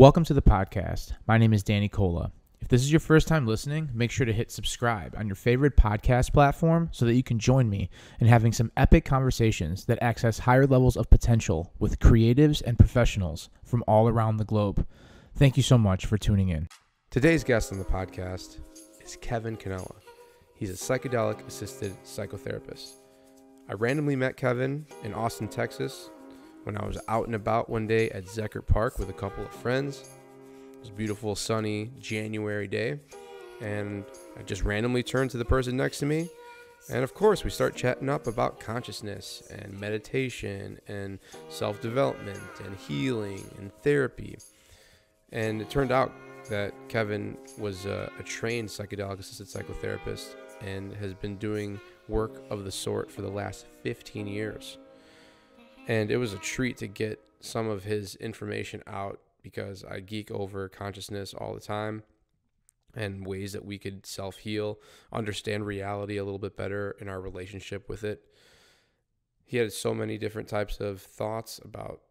Welcome to the podcast. My name is Danny Cola. If this is your first time listening, make sure to hit subscribe on your favorite podcast platform so that you can join me in having some epic conversations that access higher levels of potential with creatives and professionals from all around the globe. Thank you so much for tuning in. Today's guest on the podcast is Kevin Cannella. He's a psychedelic assisted psychotherapist. I randomly met Kevin in Austin, Texas, when I was out and about one day at Zilker Park with a couple of friends. It was a beautiful, sunny January day, and I just randomly turned to the person next to me. And of course, we start chatting up about consciousness and meditation and self development and healing and therapy. And it turned out that Kevin was a, a trained psychedelic assisted psychotherapist and has been doing work of the sort for the last 15 years. And it was a treat to get some of his information out because I geek over consciousness all the time and ways that we could self heal, understand reality a little bit better in our relationship with it. He had so many different types of thoughts about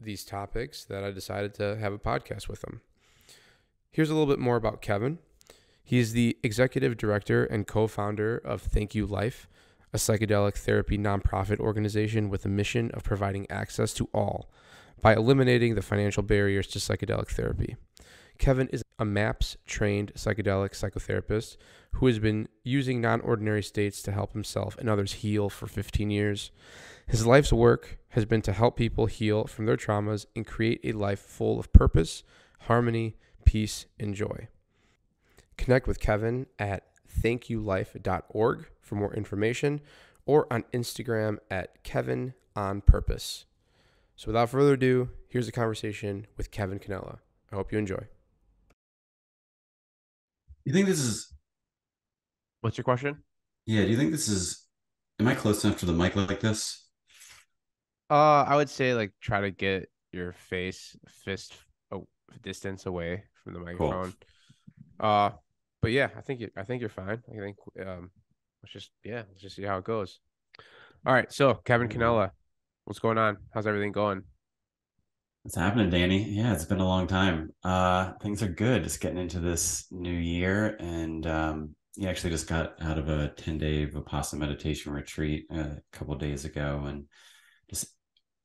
these topics that I decided to have a podcast with him. Here's a little bit more about Kevin. He's the executive director and co founder of Thank You Life, a psychedelic therapy nonprofit organization with a mission of providing access to all by eliminating the financial barriers to psychedelic therapy. Kevin is a MAPS trained psychedelic psychotherapist who has been using non ordinary states to help himself and others heal for 15 years. His life's work has been to help people heal from their traumas and create a life full of purpose, harmony, peace, and joy. Connect with Kevin at thankyoulife.org for more information or on Instagram at Kevin on Purpose. So without further ado, here's a conversation with Kevin Cannella. I hope you enjoy. You think this is What's your question? yeah, do you think this is am I close enough to the mic like this? Uh, I would say like try to get your face fist a distance away from the microphone. Uh, but yeah, I think you I think you're fine. I think um, let's just yeah, let's just see how it goes. All right, so Kevin Cannella, what's going on? How's everything going? What's happening, Danny? Yeah, it's been a long time. Uh things are good. Just getting into this new year and um you actually just got out of a 10-day Vipassana meditation retreat a couple days ago and just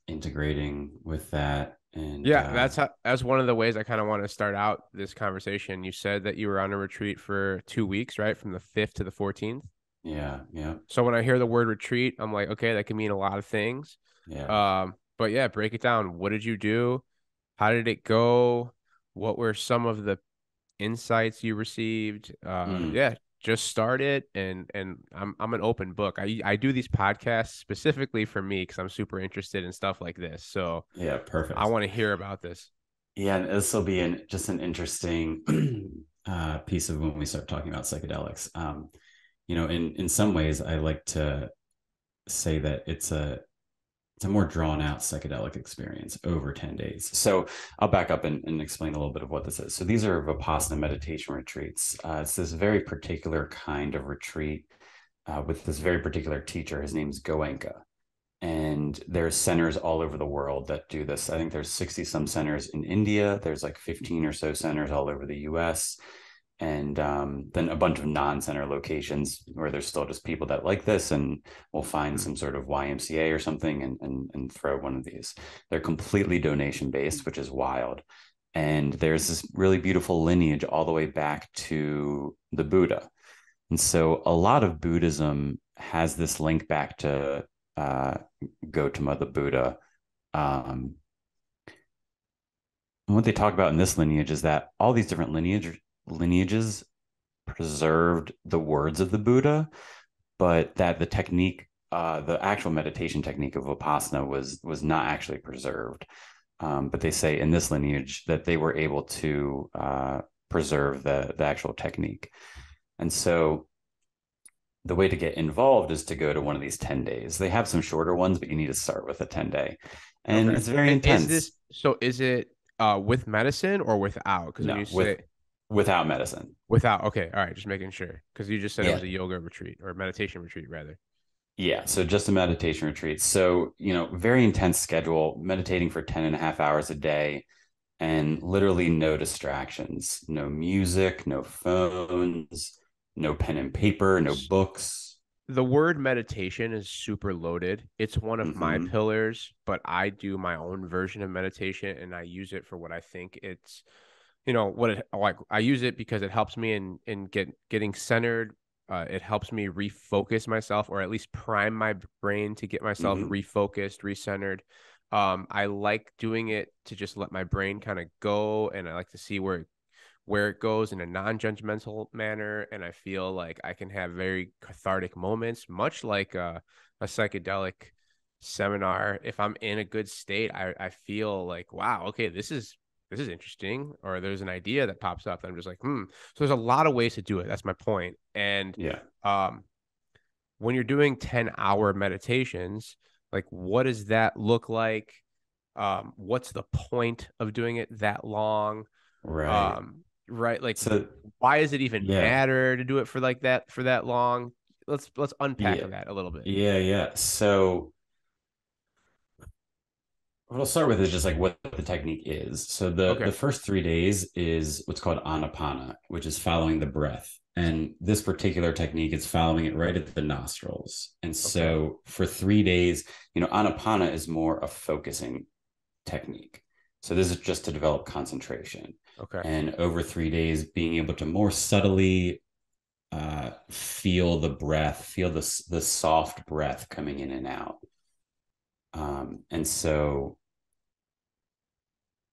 integrating with that and Yeah, uh, that's how that's one of the ways I kind of want to start out this conversation. You said that you were on a retreat for two weeks, right? From the fifth to the fourteenth. Yeah, yeah, So when I hear the word retreat, I'm like, okay, that can mean a lot of things. yeah. Um, but yeah, break it down. What did you do? How did it go? What were some of the insights you received? Uh, Mm. yeah, just start it, and and I'm I'm an open book. I I do these podcasts specifically for me because I'm super interested in stuff like this. So yeah, perfect. I want to hear about this. Yeah, and this will be an just an interesting uh, piece of when we start talking about psychedelics. Um, you know, in in some ways, I like to say that it's a it's a more drawn out psychedelic experience over 10 days. So I'll back up and, and explain a little bit of what this is. So these are Vipassana meditation retreats. Uh, it's this very particular kind of retreat uh, with this very particular teacher. His name's Goenka and there's centers all over the world that do this i think there's 60 some centers in india there's like 15 or so centers all over the us and um, then a bunch of non-center locations where there's still just people that like this and will find some sort of ymca or something and, and, and throw one of these. They're completely donation based which is wild. And there's this really beautiful lineage all the way back to the buddha. And so a lot of buddhism has this link back to uh, Gautama the Buddha. Um, and what they talk about in this lineage is that all these different lineage lineages preserved the words of the Buddha, but that the technique, uh, the actual meditation technique of Vipassana was was not actually preserved. Um, but they say in this lineage that they were able to uh, preserve the the actual technique, and so the way to get involved is to go to one of these 10 days. They have some shorter ones, but you need to start with a 10 day. And Okay. it's very intense Is this so? Is it uh with medicine or without? Because No, when you say with- without medicine. without, okay, all right, just making sure. Because you just said it was a yoga retreat or a meditation retreat, rather. Yeah. So just a meditation retreat. So, you know, very intense schedule, meditating for 10 and a half hours a day. and literally no distractions, no music, no phones, no pen and paper, no books. The word meditation is super loaded. It's one of my Mhm. pillars, but I do my own version of meditation and I use it for what I think it's you know what it like I use it because it helps me in in get getting centered. Uh, it helps me refocus myself or at least prime my brain to get myself Mhm. refocused, recentered. Um, I like doing it to just let my brain kind of go and I like to see where it where it goes in a non-judgmental manner and i feel like i can have very cathartic moments much like a, a psychedelic seminar if i'm in a good state I, I feel like wow okay this is this is interesting or there's an idea that pops up and i'm just like hmm so there's a lot of ways to do it that's my point. point and Yeah. um when you're doing 10 hour meditations like what does that look like um what's the point of doing it that long Right. um right like so why does it even Yeah. matter to do it for like that for that long let's let's unpack Yeah. that a little bit yeah, yeah. So what I'll start with is just like what the technique is. So the Okay. the first three days is what's called anapana, which is following the breath. And this particular technique is following it right at the nostrils. And so for three days, you know, anapana is more a focusing technique. So this is just to develop concentration. okay and over three days being able to more subtly uh, feel the breath feel the, the soft breath coming in and out um, and so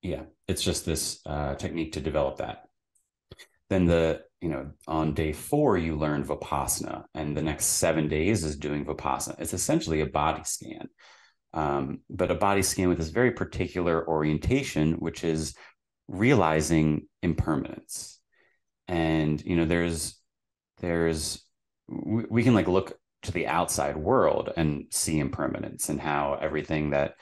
yeah it's just this uh, technique to develop that. Then the you know on day four you learn vipassana and the next seven days is doing vipassana. It's essentially a body scan um, but a body scan with this very particular orientation which is realizing impermanence. And you know there's there's we, we can like look to the outside world and see impermanence and how everything that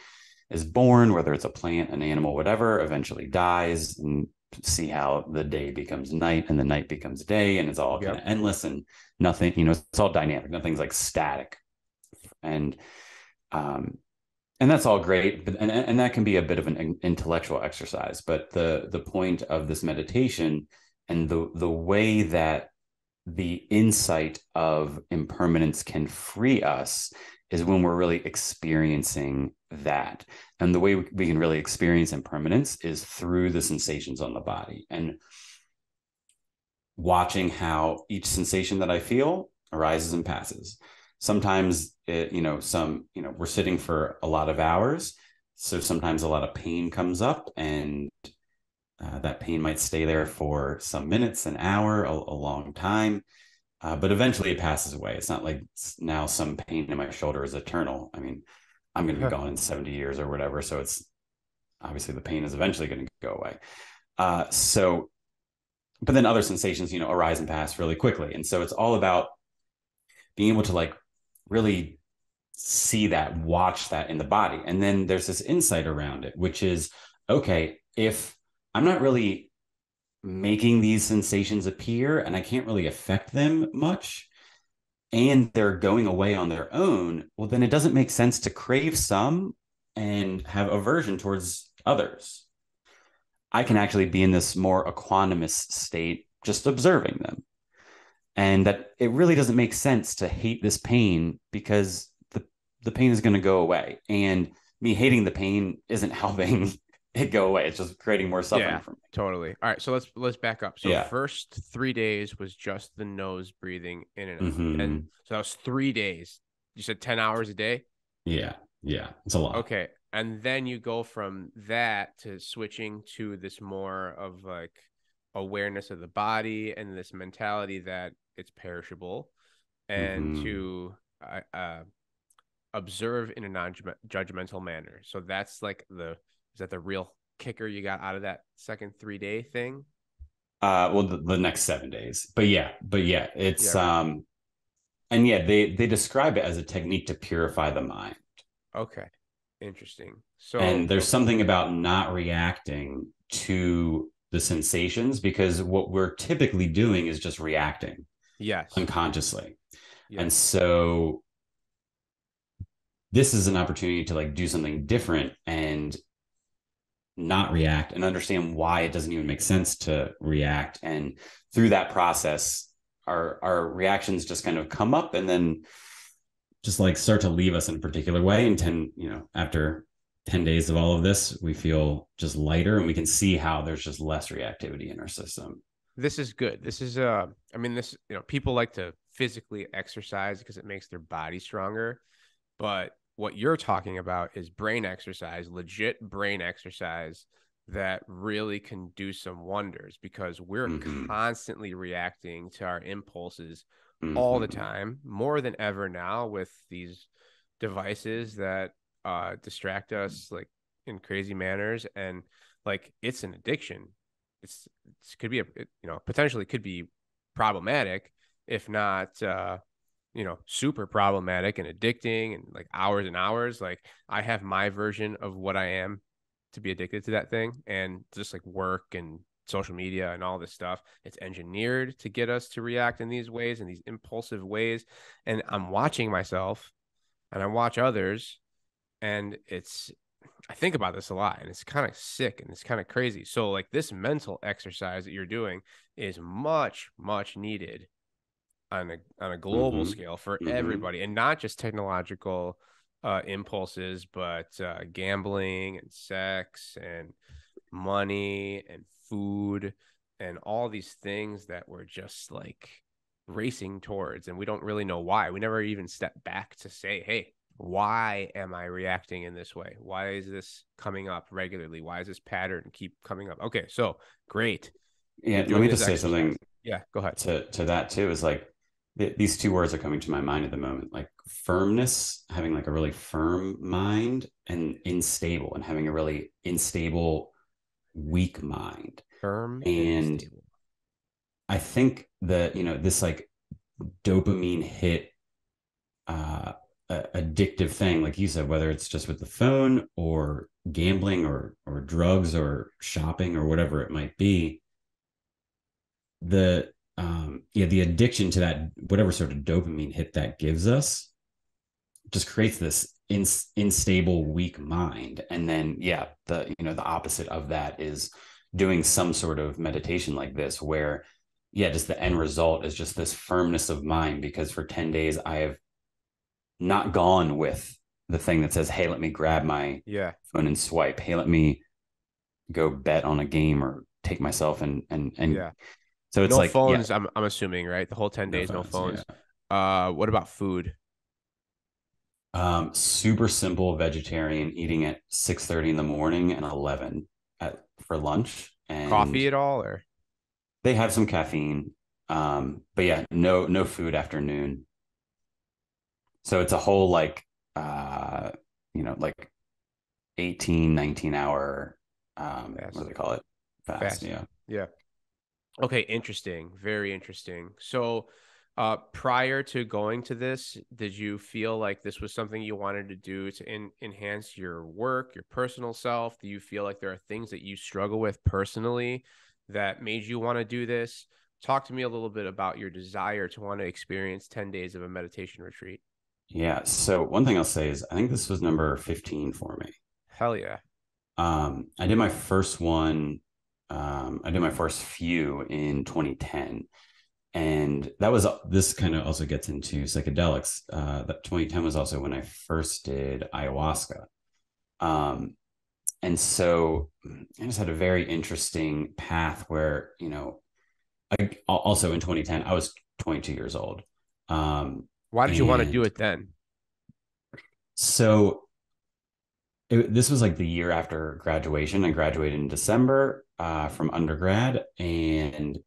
is born whether it's a plant an animal whatever eventually dies and see how the day becomes night and the night becomes day and it's all Yep. kind of endless and nothing you know it's all dynamic nothing's like static and um and that's all great but and, and that can be a bit of an intellectual exercise but the the point of this meditation and the the way that the insight of impermanence can free us is when we're really experiencing that. And the way we, can really experience impermanence is through the sensations on the body. And watching how each sensation that i feel arises and passes. Sometimes it you know some you know we're sitting for a lot of hours. So sometimes a lot of pain comes up and uh, that pain might stay there for some minutes an hour a, a long time uh, but eventually it passes away. It's not like now some pain in my shoulder is eternal. I mean i'm going to be gone in 70 years or whatever so it's obviously the pain is eventually going to go away. Uh, so but then other sensations you know arise and pass really quickly. And so it's all about being able to like really see that watch that in the body. And then there's this insight around it which is okay if i'm not really making these sensations appear and i can't really affect them much and they're going away on their own well then it doesn't make sense to crave some and have aversion towards others. I can actually be in this more equanimous state just observing them. And that it really doesn't make sense to hate this pain because the the pain is going to go away and me hating the pain isn't helping it go away it's just creating more suffering Yeah. for me totally all right so let's let's back up so Yeah. first three days was just the nose breathing in and out Mhm. and so that was three days you said 10 hours a day yeah yeah it's a lot Okay. And then you go from that to switching to this more of like awareness of the body and this mentality that it's perishable and Mhm. to uh, uh, observe in a non judgmental manner. So that's like the, is that the real kicker you got out of that second three day thing? uh well the, the next seven days but yeah but yeah it's Yeah, right. um and yeah they they describe it as a technique to purify the mind Okay. Interesting. So, and there's something about not reacting to the sensations because what we're typically doing is just reacting yes. unconsciously Yeah. and so this is an opportunity to like do something different and not react and understand why it doesn't even make sense to react. And through that process our our reactions just kind of come up and then just like start to leave us in a particular way. And 10 you know after 10 days of all of this we feel just lighter and we can see how there's just less reactivity in our system. This is good. This is uh i mean this you know people like to physically exercise because it makes their body stronger. But what you're talking about is brain exercise, legit brain exercise that really can do some wonders because we're mm-hmm. constantly reacting to our impulses mm-hmm. all the mm-hmm. time, more than ever now with these devices that uh, distract us like in crazy manners and like it's an addiction. It's it could be a it, you know potentially could be problematic if not uh, you know super problematic and addicting and like hours and hours like i have my version of what i am to be addicted to that thing and just like work and social media and all this stuff. It's engineered to get us to react in these ways in these impulsive ways and i'm watching myself and i watch others and it's i think about this a lot and it's kind of sick and it's kind of crazy. So like this mental exercise that you're doing is much much needed on a on a global mm-hmm. scale for mm-hmm. everybody and not just technological uh, impulses but uh, gambling and sex and money and food and all these things that we're just like racing towards and we don't really know why. We never even step back to say hey why am i reacting in this way? Why is this coming up regularly? Why is this pattern keep coming up? Okay so great. Yeah let me just say something yeah go ahead. to to that too is like these two words are coming to my mind at the moment like firmness having like a really firm mind and unstable and having a really unstable weak mind. Firm and, and i think that you know this like dopamine hit uh addictive thing like you said whether it's just with the phone or gambling or or drugs or shopping or whatever it might be the um, yeah, the addiction to that whatever sort of dopamine hit that gives us just creates this in, unstable, weak mind. And then, yeah, the you know the opposite of that is doing some sort of meditation like this, where yeah, just the end result is just this firmness of mind because for ten days I have not gone with the thing that says, "Hey, let me grab my yeah phone and swipe. Hey, let me go bet on a game or take myself and and and yeah. So it's no like phones. Yeah. I'm I'm assuming right. The whole ten days, no phones. No phones. Yeah. Uh, what about food? Um, super simple vegetarian, eating at six thirty in the morning and eleven at for lunch. And coffee at all, or they have some caffeine. Um, but yeah, no no food afternoon. So it's a whole like uh, you know, like 18, 19 hour um, Fast. what do they call it? Fast, Fast. yeah. Yeah. Okay, interesting. Very interesting. So, uh, prior to going to this, did you feel like this was something you wanted to do to in, enhance your work, your personal self? Do you feel like there are things that you struggle with personally that made you want to do this? Talk to me a little bit about your desire to want to experience 10 days of a meditation retreat. Yeah. So, one thing I'll say is I think this was number 15 for me. Hell yeah. Um, I did my first one um, I did my first few in 2010. And that was this kind of also gets into psychedelics. Uh, that 2010 was also when I first did ayahuasca. Um, and so I just had a very interesting path where, you know, I also in 2010, I was 22 years old. Um, Why did you want to do it then? So it, this was like the year after graduation. I graduated in December uh, from undergrad and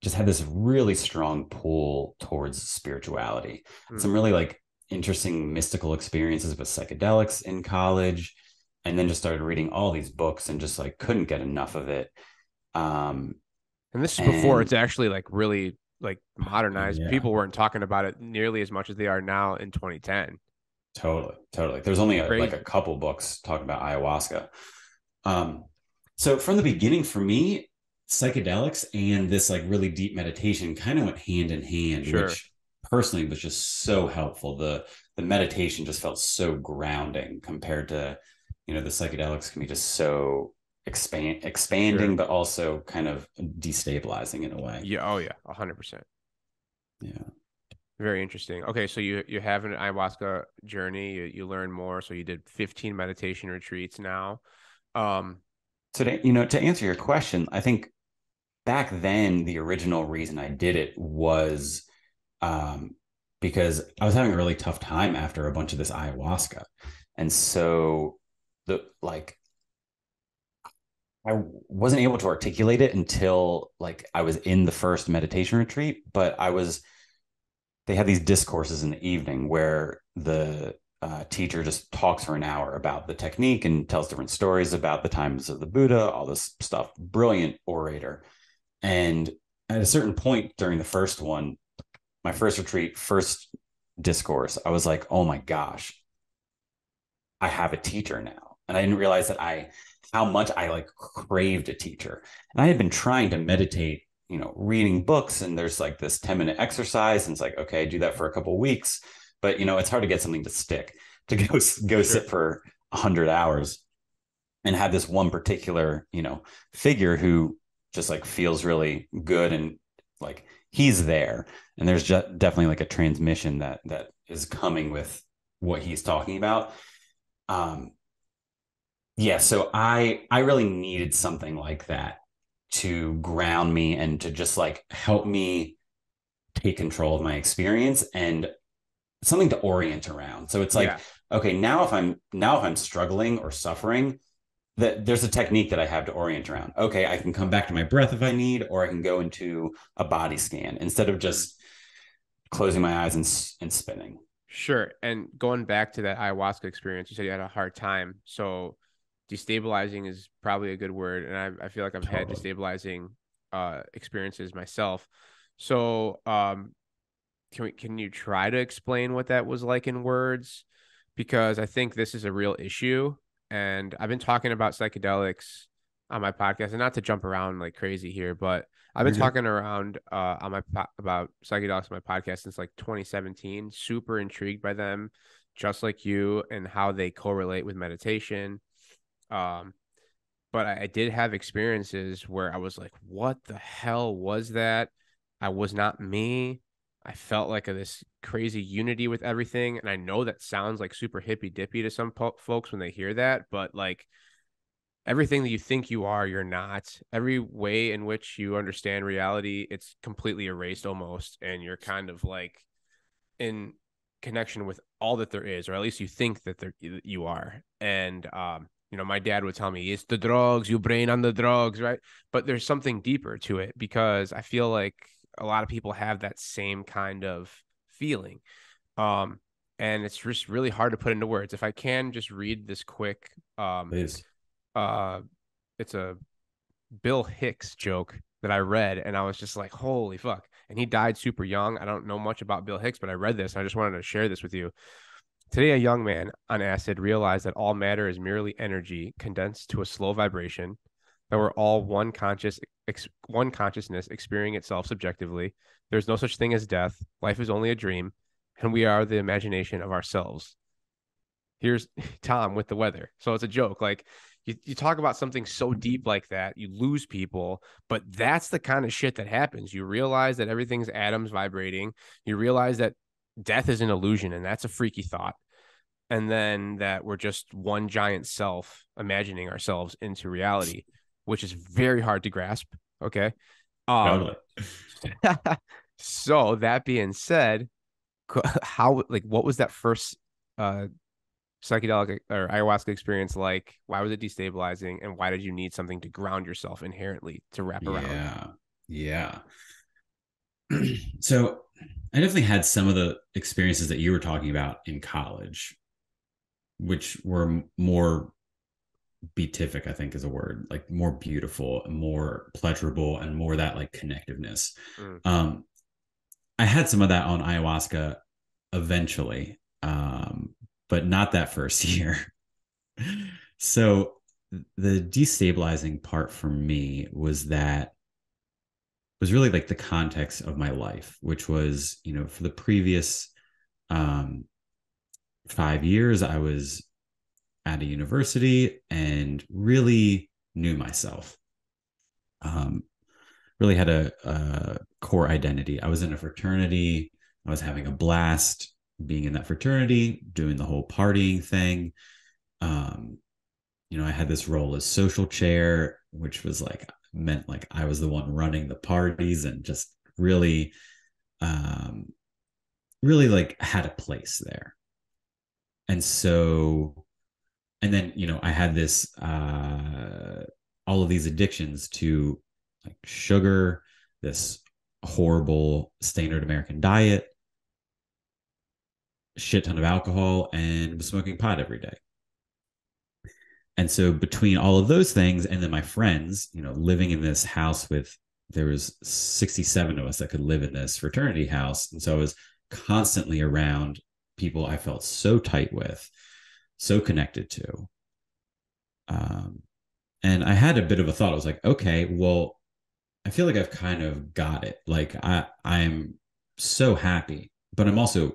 just had this really strong pull towards spirituality. Mm. Some really like interesting mystical experiences with psychedelics in college. And then just started reading all these books and just like couldn't get enough of it. Um, and this is and, before it's actually like really like modernized. Yeah. People weren't talking about it nearly as much as they are now in 2010. Totally, totally. There's only a, like a couple books talking about ayahuasca. Um, so from the beginning, for me, psychedelics and this like really deep meditation kind of went hand in hand, sure. which personally was just so helpful. The the meditation just felt so grounding compared to you know the psychedelics can be just so expand expanding, sure. but also kind of destabilizing in a way. Yeah. Oh yeah. A hundred percent. Yeah. Very interesting. Okay, so you you have an ayahuasca journey. You, you learn more. So you did 15 meditation retreats now. Um, so to, you know, to answer your question, I think back then the original reason I did it was um, because I was having a really tough time after a bunch of this ayahuasca, and so the like I wasn't able to articulate it until like I was in the first meditation retreat, but I was they had these discourses in the evening where the uh, teacher just talks for an hour about the technique and tells different stories about the times of the Buddha, all this stuff. Brilliant orator. And at a certain point during the first one, my first retreat, first discourse, I was like, oh my gosh, I have a teacher now. And I didn't realize that I, how much I like craved a teacher. And I had been trying to meditate, you know, reading books, and there's like this 10 minute exercise. And it's like, okay, do that for a couple weeks. But, you know, it's hard to get something to stick to go, go sure. sit for 100 hours and have this one particular, you know, figure who just like feels really good and like he's there and there's just definitely like a transmission that that is coming with what he's talking about um yeah so i i really needed something like that to ground me and to just like help me take control of my experience and something to orient around so it's like yeah. okay now if i'm now if i'm struggling or suffering that there's a technique that I have to orient around. Okay, I can come back to my breath if I need, or I can go into a body scan instead of just closing my eyes and, and spinning. Sure. And going back to that ayahuasca experience, you said you had a hard time. So destabilizing is probably a good word. And I, I feel like I've totally. had destabilizing uh, experiences myself. So um, can we, can you try to explain what that was like in words? Because I think this is a real issue and I've been talking about psychedelics on my podcast, and not to jump around like crazy here, but I've been mm-hmm. talking around uh, on my po- about psychedelics on my podcast since like 2017. Super intrigued by them, just like you, and how they correlate with meditation. Um, but I, I did have experiences where I was like, "What the hell was that?" I was not me. I felt like a, this crazy unity with everything. And I know that sounds like super hippy dippy to some po- folks when they hear that, but like everything that you think you are, you're not. Every way in which you understand reality, it's completely erased almost. And you're kind of like in connection with all that there is, or at least you think that there you are. And, um, you know, my dad would tell me it's the drugs, you brain on the drugs, right? But there's something deeper to it because I feel like a lot of people have that same kind of feeling. Um, and it's just really hard to put into words. If I can just read this quick, um, Please. uh, it's a Bill Hicks joke that I read, and I was just like, holy fuck. And he died super young. I don't know much about Bill Hicks, but I read this. And I just wanted to share this with you. Today, a young man on acid realized that all matter is merely energy condensed to a slow vibration that we're all one conscious ex- one consciousness experiencing itself subjectively. There's no such thing as death. Life is only a dream, and we are the imagination of ourselves. Here's Tom with the weather. So it's a joke. Like you, you talk about something so deep like that, you lose people, but that's the kind of shit that happens. You realize that everything's atoms vibrating. You realize that death is an illusion, and that's a freaky thought. And then that we're just one giant self imagining ourselves into reality which is very hard to grasp. Okay. Um, so that being said, how like what was that first uh psychedelic or ayahuasca experience like? Why was it destabilizing, and why did you need something to ground yourself inherently to wrap around? Yeah, yeah. so I definitely had some of the experiences that you were talking about in college, which were more beatific i think is a word like more beautiful and more pleasurable and more that like connectiveness mm. um i had some of that on ayahuasca eventually um but not that first year so the destabilizing part for me was that was really like the context of my life which was you know for the previous um 5 years i was at a university and really knew myself. Um, really had a, a core identity. I was in a fraternity. I was having a blast being in that fraternity, doing the whole partying thing. Um, you know, I had this role as social chair, which was like meant like I was the one running the parties and just really, um, really like had a place there. And so, and then, you know, I had this, uh, all of these addictions to like sugar, this horrible standard American diet, shit ton of alcohol, and smoking pot every day. And so between all of those things and then my friends, you know, living in this house with there was 67 of us that could live in this fraternity house. And so I was constantly around people I felt so tight with, so connected to. Um, and I had a bit of a thought. I was like, okay, well, I feel like I've kind of got it. Like I I'm so happy, but I'm also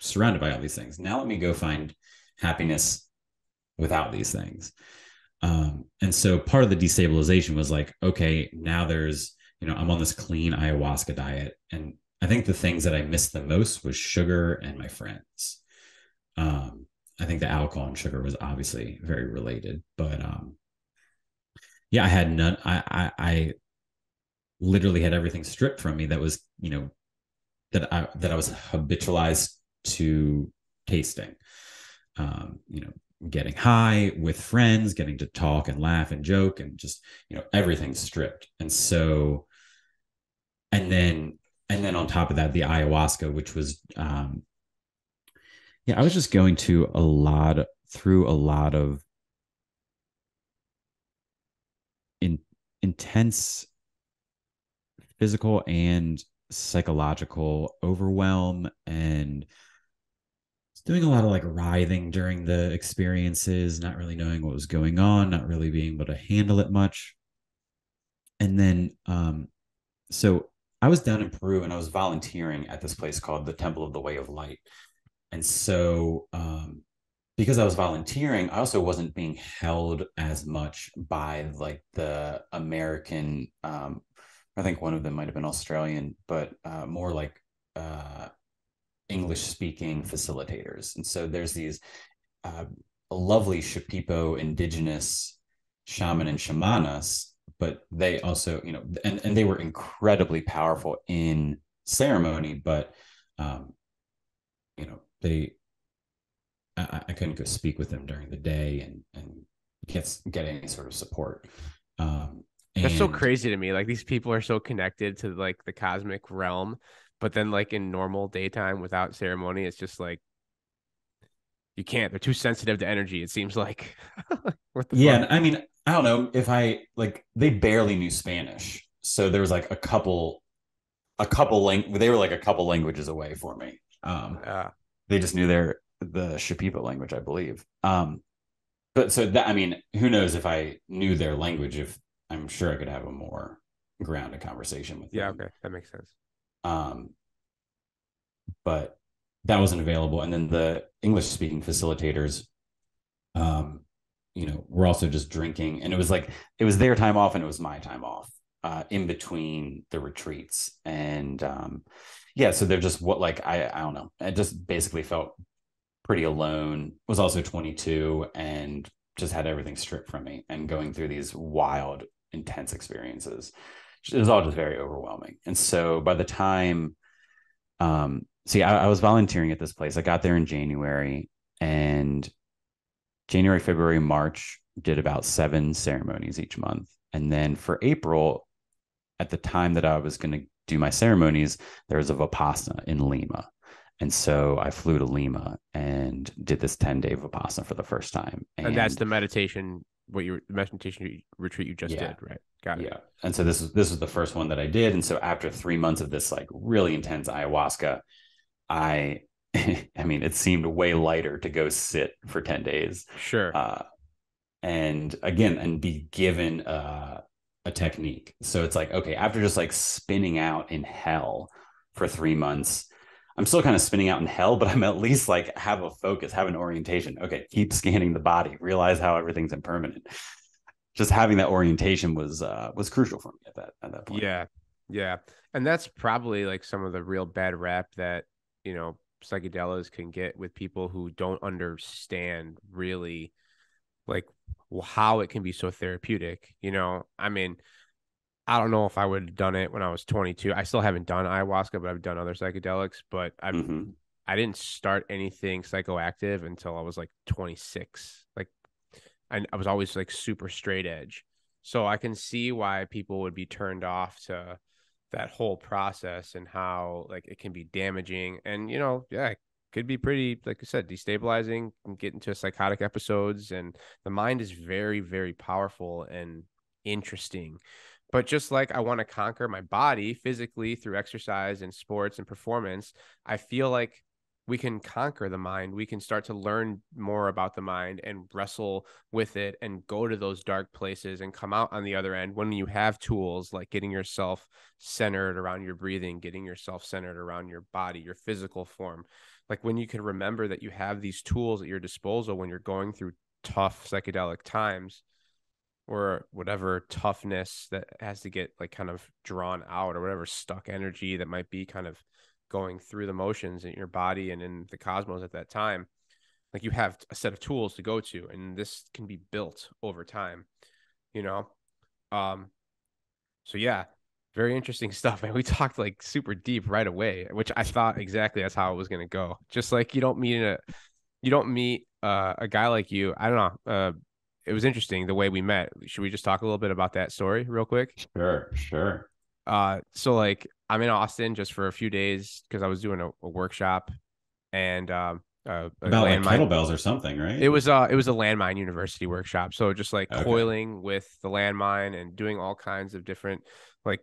surrounded by all these things. Now let me go find happiness without these things. Um, and so part of the destabilization was like, okay, now there's, you know, I'm on this clean ayahuasca diet. And I think the things that I missed the most was sugar and my friends. Um, I think the alcohol and sugar was obviously very related, but um, yeah, I had none. I, I, I literally had everything stripped from me that was, you know, that I that I was habitualized to tasting. Um, you know, getting high with friends, getting to talk and laugh and joke and just, you know, everything stripped. And so and then and then on top of that, the ayahuasca, which was um yeah, I was just going to a lot through a lot of in intense physical and psychological overwhelm and doing a lot of like writhing during the experiences, not really knowing what was going on, not really being able to handle it much. And then, um, so I was down in Peru and I was volunteering at this place called the Temple of the Way of Light. And so, um, because I was volunteering, I also wasn't being held as much by like the American um, I think one of them might have been Australian, but uh, more like uh, English speaking facilitators. And so there's these uh, lovely Shipibo indigenous shaman and shamanas, but they also, you know, and, and they were incredibly powerful in ceremony, but, um, you know, they, I, I couldn't go speak with them during the day and, and get, get any sort of support. Um, that's so crazy to me. Like these people are so connected to like the cosmic realm, but then like in normal daytime without ceremony, it's just like you can't. They're too sensitive to energy. It seems like. yeah, I mean, I don't know if I like. They barely knew Spanish, so there was like a couple, a couple lang. They were like a couple languages away for me. Um, yeah. They just knew their the Shipibo language, I believe. Um, but so that I mean, who knows if I knew their language if I'm sure I could have a more grounded conversation with yeah, them. okay. That makes sense. Um, but that wasn't available. And then the English speaking facilitators, um, you know, were also just drinking. And it was like, it was their time off and it was my time off uh, in between the retreats. And um, yeah, so they're just what, like, I, I don't know. I just basically felt pretty alone, was also 22 and just had everything stripped from me and going through these wild intense experiences. It was all just very overwhelming. And so by the time, um, see, I, I was volunteering at this place. I got there in January and January, February, March did about seven ceremonies each month. And then for April, at the time that I was going to do my ceremonies, there was a Vipassana in Lima. And so I flew to Lima and did this 10 day Vipassana for the first time. And, and that's the meditation what you the meditation retreat you just yeah. did, right? Got it. Yeah. And so this is this is the first one that I did. And so after three months of this like really intense ayahuasca, I I mean it seemed way lighter to go sit for 10 days. Sure. Uh, and again, and be given uh, a technique. So it's like, okay, after just like spinning out in hell for three months, I'm still kind of spinning out in hell, but I'm at least like have a focus, have an orientation. Okay, keep scanning the body, realize how everything's impermanent. Just having that orientation was uh was crucial for me at that at that point. Yeah. Yeah. And that's probably like some of the real bad rap that, you know, psychedelics can get with people who don't understand really like how it can be so therapeutic. You know, I mean, I don't know if I would have done it when I was 22. I still haven't done ayahuasca, but I've done other psychedelics. But I mm-hmm. I didn't start anything psychoactive until I was like 26. Like, I, I was always like super straight edge. So I can see why people would be turned off to that whole process and how like it can be damaging. And you know, yeah, could be pretty, like I said, destabilizing and get into psychotic episodes. And the mind is very, very powerful and interesting. But just like I want to conquer my body physically through exercise and sports and performance, I feel like we can conquer the mind. We can start to learn more about the mind and wrestle with it and go to those dark places and come out on the other end when you have tools like getting yourself centered around your breathing, getting yourself centered around your body, your physical form. Like when you can remember that you have these tools at your disposal when you're going through tough psychedelic times or whatever toughness that has to get like kind of drawn out or whatever stuck energy that might be kind of going through the motions in your body and in the cosmos at that time like you have a set of tools to go to and this can be built over time you know? Um so yeah very interesting stuff and we talked like super deep right away which i thought exactly that's how it was going to go just like you don't meet a you don't meet uh, a guy like you i don't know uh, it was interesting the way we met. Should we just talk a little bit about that story real quick? Sure, sure. Uh, so like I'm in Austin just for a few days because I was doing a, a workshop and um uh, about like kettlebells or something, right? It was uh it was a landmine university workshop. So just like okay. coiling with the landmine and doing all kinds of different like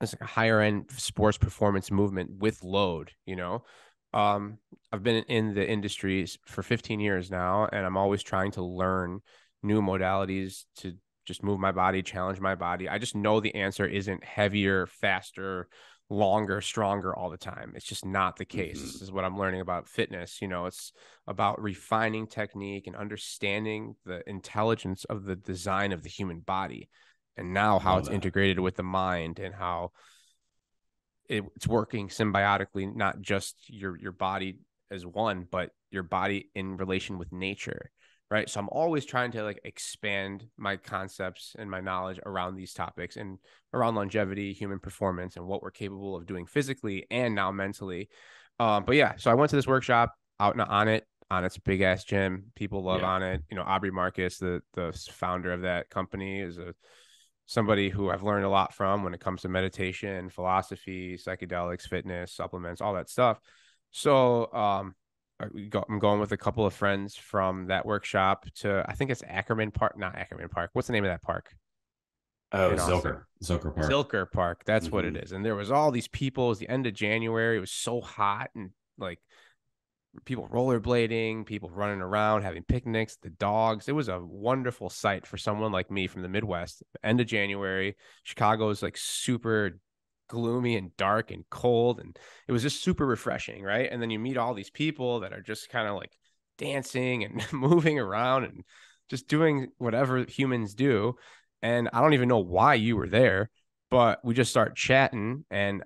it's like a higher end sports performance movement with load, you know. Um, I've been in the industry for 15 years now, and I'm always trying to learn new modalities to just move my body, challenge my body. I just know the answer isn't heavier, faster, longer, stronger all the time. It's just not the case. Mm-hmm. This is what I'm learning about fitness. You know, it's about refining technique and understanding the intelligence of the design of the human body and now how it's that. integrated with the mind and how it's working symbiotically, not just your your body as one, but your body in relation with nature. Right. So I'm always trying to like expand my concepts and my knowledge around these topics and around longevity, human performance, and what we're capable of doing physically and now mentally. Um, but yeah, so I went to this workshop out on it. Onnit's big ass gym. People love yeah. Onnit. You know, Aubrey Marcus, the the founder of that company, is a somebody who I've learned a lot from when it comes to meditation, philosophy, psychedelics, fitness, supplements, all that stuff. So, um, I'm going with a couple of friends from that workshop to I think it's Ackerman Park, not Ackerman Park. What's the name of that park? Oh, Zilker, Zilker Park. Zilker Park. That's mm-hmm. what it mm-hmm. And there was all these people. It was the end of January. It was so hot and like people rollerblading, people running around, having picnics, the dogs. It was a wonderful sight for someone like me from the Midwest. End of January, Chicago is like super gloomy and dark and cold. And it was just super refreshing, right? And then you meet all these people that are just kind of like dancing and moving around and just doing whatever humans do. And I don't even know why you were there, but we just start chatting. And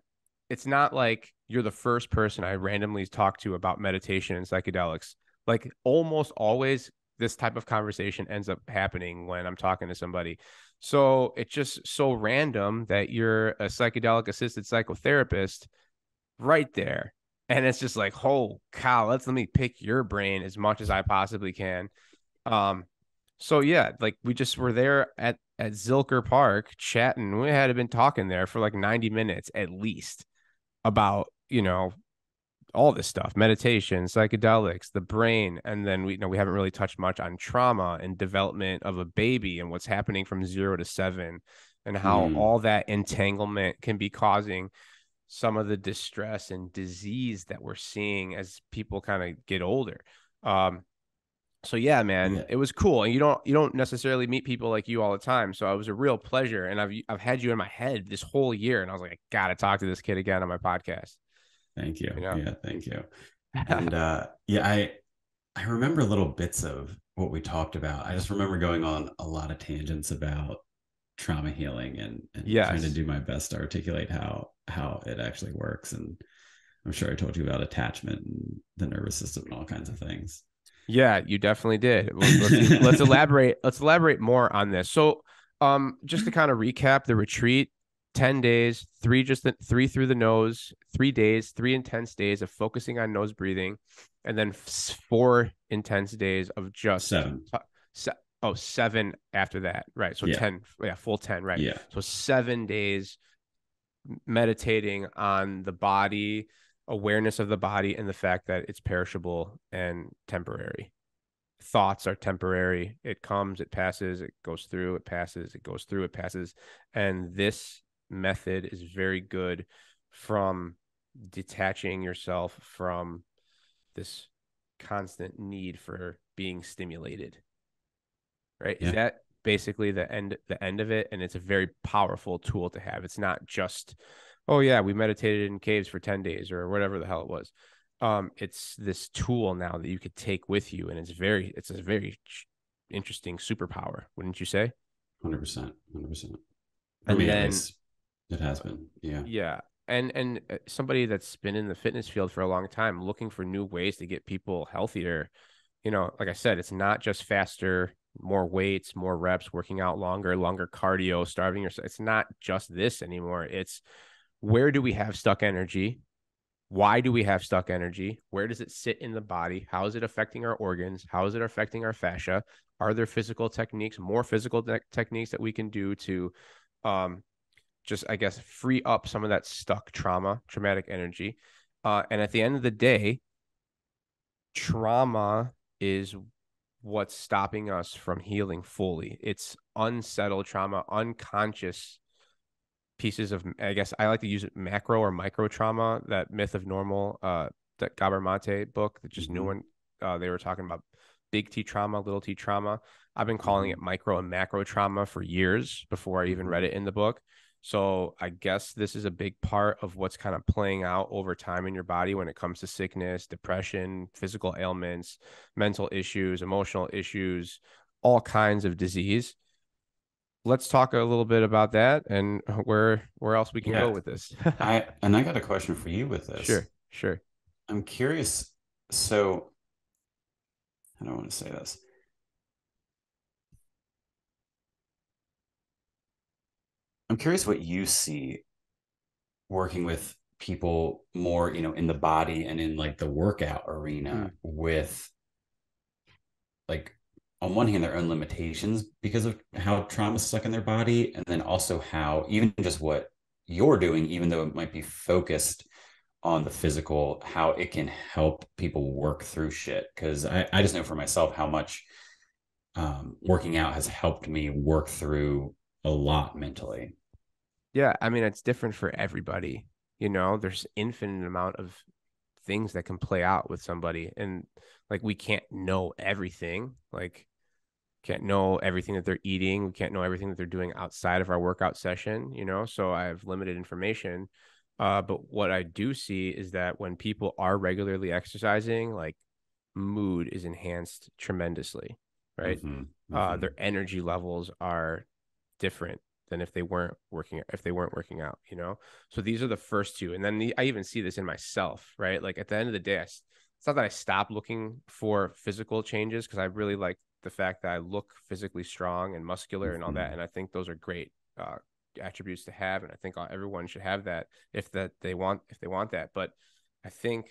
it's not like you're the first person I randomly talk to about meditation and psychedelics. Like almost always, this type of conversation ends up happening when I'm talking to somebody. So it's just so random that you're a psychedelic assisted psychotherapist right there. And it's just like, oh cow, let's let me pick your brain as much as I possibly can. Um, so yeah, like we just were there at at Zilker Park chatting. We had been talking there for like 90 minutes at least about you know all this stuff meditation psychedelics the brain and then we you know we haven't really touched much on trauma and development of a baby and what's happening from 0 to 7 and how mm. all that entanglement can be causing some of the distress and disease that we're seeing as people kind of get older um so yeah man yeah. it was cool and you don't you don't necessarily meet people like you all the time so it was a real pleasure and i've i've had you in my head this whole year and i was like i gotta talk to this kid again on my podcast Thank you. you know? Yeah, thank you. And uh yeah, I I remember little bits of what we talked about. I just remember going on a lot of tangents about trauma healing and, and yes. trying to do my best to articulate how how it actually works. And I'm sure I told you about attachment and the nervous system and all kinds of things. Yeah, you definitely did. Let's, let's elaborate. Let's elaborate more on this. So, um, just to kind of recap the retreat, 10 days, three just the, three through the nose, three days, three intense days of focusing on nose breathing, and then four intense days of just seven. Se- oh, seven after that. Right. So yeah. 10, yeah, full 10. Right. Yeah. So seven days meditating on the body, awareness of the body, and the fact that it's perishable and temporary. Thoughts are temporary. It comes, it passes, it goes through, it passes, it goes through, it passes. And this method is very good from detaching yourself from this constant need for being stimulated right? Yeah. is that basically the end the end of it? And it's a very powerful tool to have. It's not just oh yeah we meditated in caves for 10 days or whatever the hell it was. Um it's this tool now that you could take with you and it's very it's a very interesting superpower wouldn't you say? 100% 100% For and then it has been. Yeah. Yeah. And and uh, somebody that's been in the fitness field for a long time looking for new ways to get people healthier. You know, like I said, it's not just faster, more weights, more reps, working out longer, longer cardio, starving yourself. It's not just this anymore. It's where do we have stuck energy? Why do we have stuck energy? Where does it sit in the body? How is it affecting our organs? How is it affecting our fascia? Are there physical techniques, more physical te- techniques that we can do to um, just I guess free up some of that stuck trauma, traumatic energy. Uh, and at the end of the day, trauma is what's stopping us from healing fully. It's unsettled trauma, unconscious pieces of I guess I like to use it macro or micro trauma, that myth of normal, uh that Gabor Mate book, that just mm-hmm. new one. Uh, they were talking about big T trauma, little T trauma. I've been calling mm-hmm. it micro and macro trauma for years before I even mm-hmm. read it in the book. So I guess this is a big part of what's kind of playing out over time in your body when it comes to sickness, depression, physical ailments, mental issues, emotional issues, all kinds of disease. Let's talk a little bit about that and where where else we can yeah. go with this. I and I got a question for you with this. Sure, sure. I'm curious. So I don't want to say this. I'm curious what you see working with people more, you know, in the body and in like the workout arena mm. with like on one hand their own limitations because of how trauma stuck in their body and then also how even just what you're doing even though it might be focused on the physical how it can help people work through shit because I, I just know for myself how much um, working out has helped me work through a lot mentally yeah, I mean it's different for everybody. You know, there's infinite amount of things that can play out with somebody and like we can't know everything. Like can't know everything that they're eating. We can't know everything that they're doing outside of our workout session, you know. So I have limited information. Uh, but what I do see is that when people are regularly exercising, like mood is enhanced tremendously, right? Mm-hmm. Mm-hmm. Uh, their energy levels are different than if they weren't working if they weren't working out you know so these are the first two and then the, i even see this in myself right like at the end of the day I, it's not that i stop looking for physical changes because i really like the fact that i look physically strong and muscular and all that mm-hmm. and i think those are great uh, attributes to have and i think everyone should have that if that they want if they want that but i think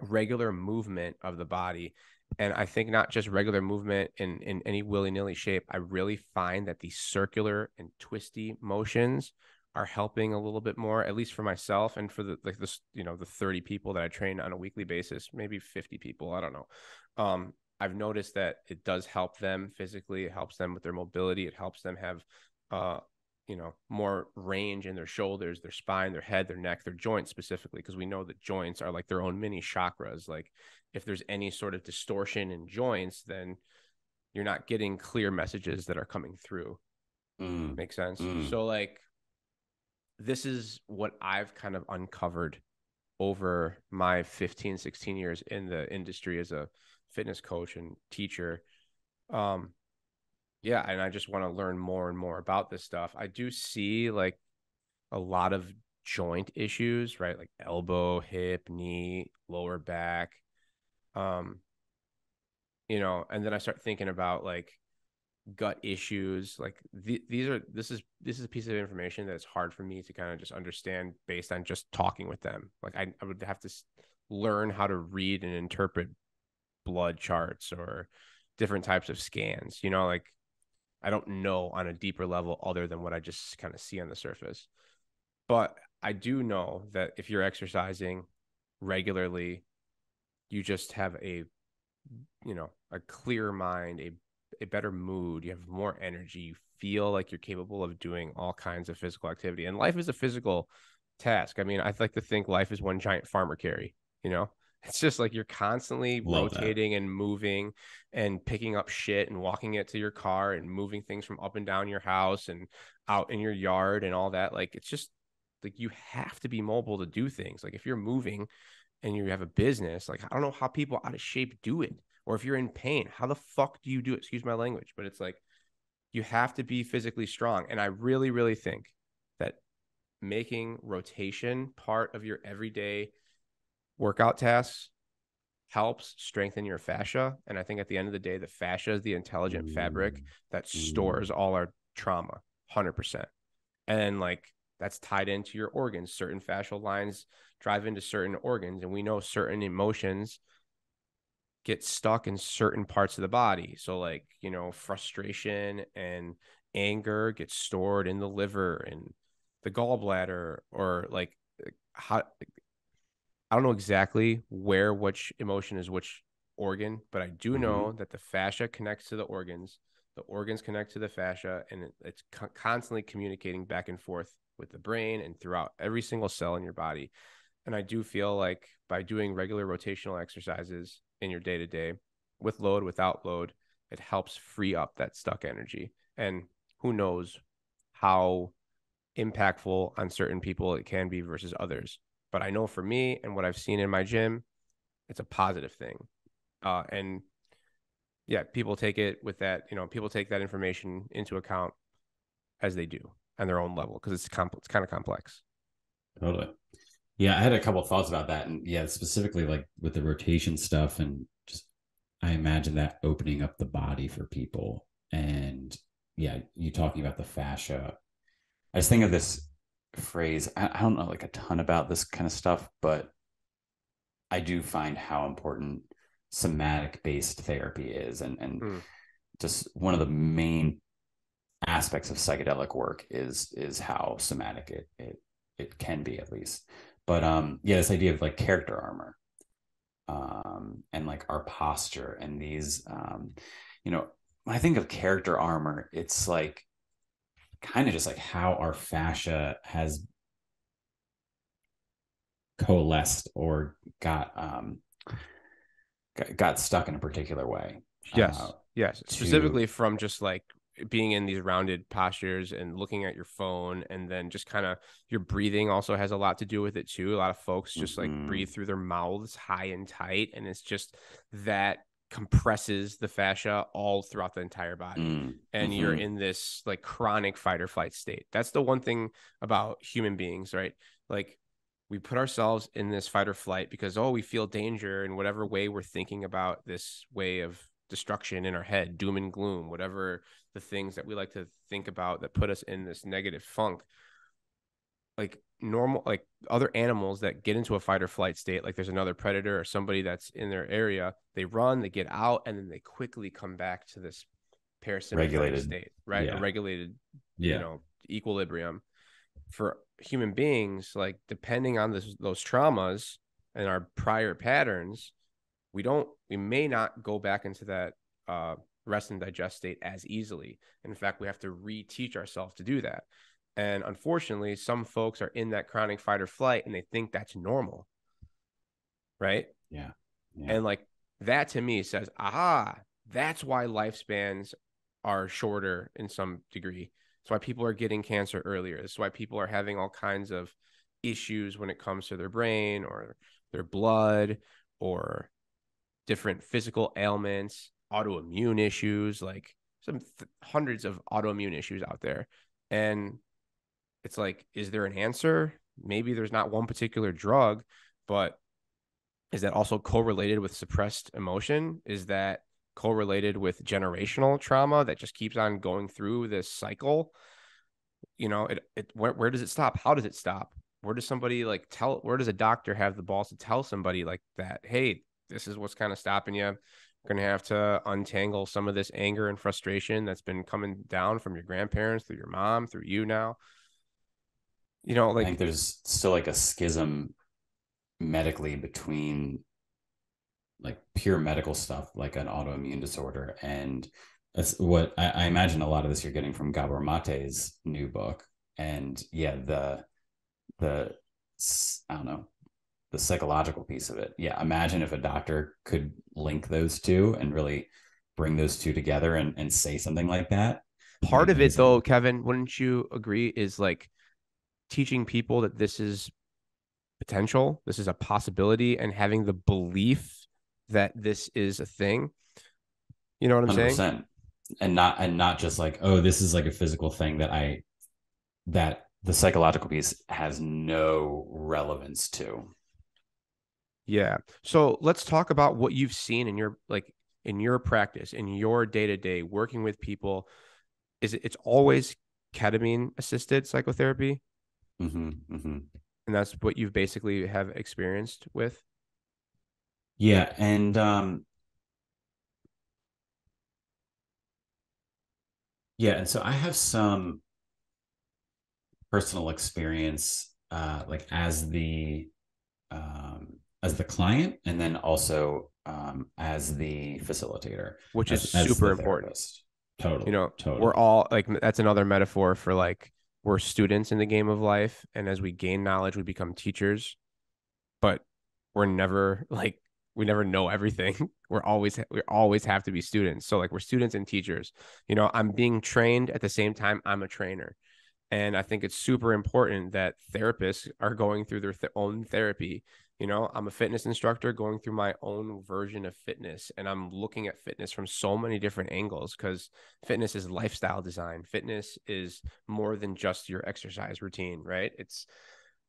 regular movement of the body and I think not just regular movement in in any willy nilly shape. I really find that these circular and twisty motions are helping a little bit more, at least for myself and for the like this you know the thirty people that I train on a weekly basis, maybe fifty people. I don't know. Um, I've noticed that it does help them physically. It helps them with their mobility. It helps them have uh, you know more range in their shoulders their spine their head their neck their joints specifically because we know that joints are like their own mini chakras like if there's any sort of distortion in joints then you're not getting clear messages that are coming through mm. makes sense mm. so like this is what i've kind of uncovered over my 15, 16 years in the industry as a fitness coach and teacher. Um, yeah, and I just want to learn more and more about this stuff. I do see like a lot of joint issues, right? Like elbow, hip, knee, lower back. Um, you know, and then I start thinking about like gut issues. Like th- these are this is this is a piece of information that's hard for me to kind of just understand based on just talking with them. Like I, I would have to learn how to read and interpret blood charts or different types of scans. You know, like I don't know on a deeper level other than what I just kind of see on the surface. But I do know that if you're exercising regularly, you just have a you know, a clear mind, a a better mood, you have more energy, you feel like you're capable of doing all kinds of physical activity. And life is a physical task. I mean, I like to think life is one giant farmer carry, you know? It's just like you're constantly Love rotating that. and moving and picking up shit and walking it to your car and moving things from up and down your house and out in your yard and all that. Like it's just like you have to be mobile to do things. Like if you're moving and you have a business, like I don't know how people out of shape do it or if you're in pain, how the fuck do you do it? Excuse my language, but it's like you have to be physically strong. And I really, really think that making rotation part of your everyday workout tasks helps strengthen your fascia. And I think at the end of the day, the fascia is the intelligent mm. fabric that mm. stores all our trauma 100%. And like that's tied into your organs. Certain fascial lines drive into certain organs, and we know certain emotions get stuck in certain parts of the body. So like, you know, frustration and anger get stored in the liver and the gallbladder or like how I don't know exactly where which emotion is which organ, but I do know mm-hmm. that the fascia connects to the organs, the organs connect to the fascia, and it's co- constantly communicating back and forth with the brain and throughout every single cell in your body. And I do feel like by doing regular rotational exercises in your day to day with load, without load, it helps free up that stuck energy. And who knows how impactful on certain people it can be versus others. But I know for me and what I've seen in my gym, it's a positive thing. Uh, and yeah, people take it with that, you know, people take that information into account as they do on their own level because it's complex, it's kind of complex. Totally. Yeah, I had a couple thoughts about that, and yeah, specifically like with the rotation stuff, and just I imagine that opening up the body for people, and yeah, you talking about the fascia. I just think of this phrase. I, I don't know like a ton about this kind of stuff, but I do find how important somatic based therapy is, and and mm. just one of the main aspects of psychedelic work is is how somatic it it it can be at least but um yeah this idea of like character armor um and like our posture and these um you know when i think of character armor it's like kind of just like how our fascia has coalesced or got um got, stuck in a particular way yes uh, yes specifically from just like being in these rounded postures and looking at your phone and then just kind of your breathing also has a lot to do with it too a lot of folks just mm-hmm. like breathe through their mouths high and tight and it's just that compresses the fascia all throughout the entire body mm-hmm. and you're mm-hmm. in this like chronic fight or flight state that's the one thing about human beings right like we put ourselves in this fight or flight because oh we feel danger in whatever way we're thinking about this way of destruction in our head, doom and gloom, whatever the things that we like to think about that put us in this negative funk. Like normal, like other animals that get into a fight or flight state, like there's another predator or somebody that's in their area, they run, they get out, and then they quickly come back to this parasympathetic regulated state, right? Yeah. A regulated, yeah. you know, equilibrium. For human beings, like depending on this, those traumas and our prior patterns, we don't we may not go back into that uh, rest and digest state as easily. in fact, we have to reteach ourselves to do that. And unfortunately, some folks are in that chronic fight or flight and they think that's normal. Right? Yeah. yeah. And like that to me says, ah, that's why lifespans are shorter in some degree. That's why people are getting cancer earlier. That's why people are having all kinds of issues when it comes to their brain or their blood or different physical ailments, autoimmune issues, like some th- hundreds of autoimmune issues out there. And it's like, is there an answer? Maybe there's not one particular drug, but is that also correlated with suppressed emotion? Is that correlated with generational trauma that just keeps on going through this cycle? You know, it, it where, where does it stop? How does it stop? Where does somebody like tell where does a doctor have the balls to tell somebody like that, hey, this is what's kind of stopping you? You're gonna have to untangle some of this anger and frustration that's been coming down from your grandparents through your mom, through you now. You know, like I think there's still like a schism medically between like pure medical stuff like an autoimmune disorder and that's what I, I, imagine a lot of this you're getting from Gabor Mate's new book. And yeah the the i don't know the psychological piece of it. Yeah imagine if a doctor could link those two and really bring those two together and, and say something like that. Part of it though kevin wouldn't you agree is like teaching people that this is potential, this is a possibility, and having the belief that this is a thing. You know what I'm 100%. saying? And not and not just like, oh, this is like a physical thing that I that the psychological piece has no relevance to. Yeah. So let's talk about what you've seen in your like in your practice, in your day to day working with people. Is it it's always ketamine assisted psychotherapy? Mm-hmm, mm-hmm. And that's what you've basically have experienced with? Yeah and um yeah and so i have some personal experience uh like as the um as the client and then also um as the facilitator which is super as important. totally you know totally. we're all like that's another metaphor for like we're students in the game of life and as we gain knowledge we become teachers. But we're never like we never know everything. We're always we always have to be students. So like we're students and teachers. You know i'm being trained at the same time i'm a trainer. And i think it's super important that therapists are going through their th- own therapy you know i'm a fitness instructor going through my own version of fitness and i'm looking at fitness from so many different angles because fitness is lifestyle design. Fitness is more than just your exercise routine right? It's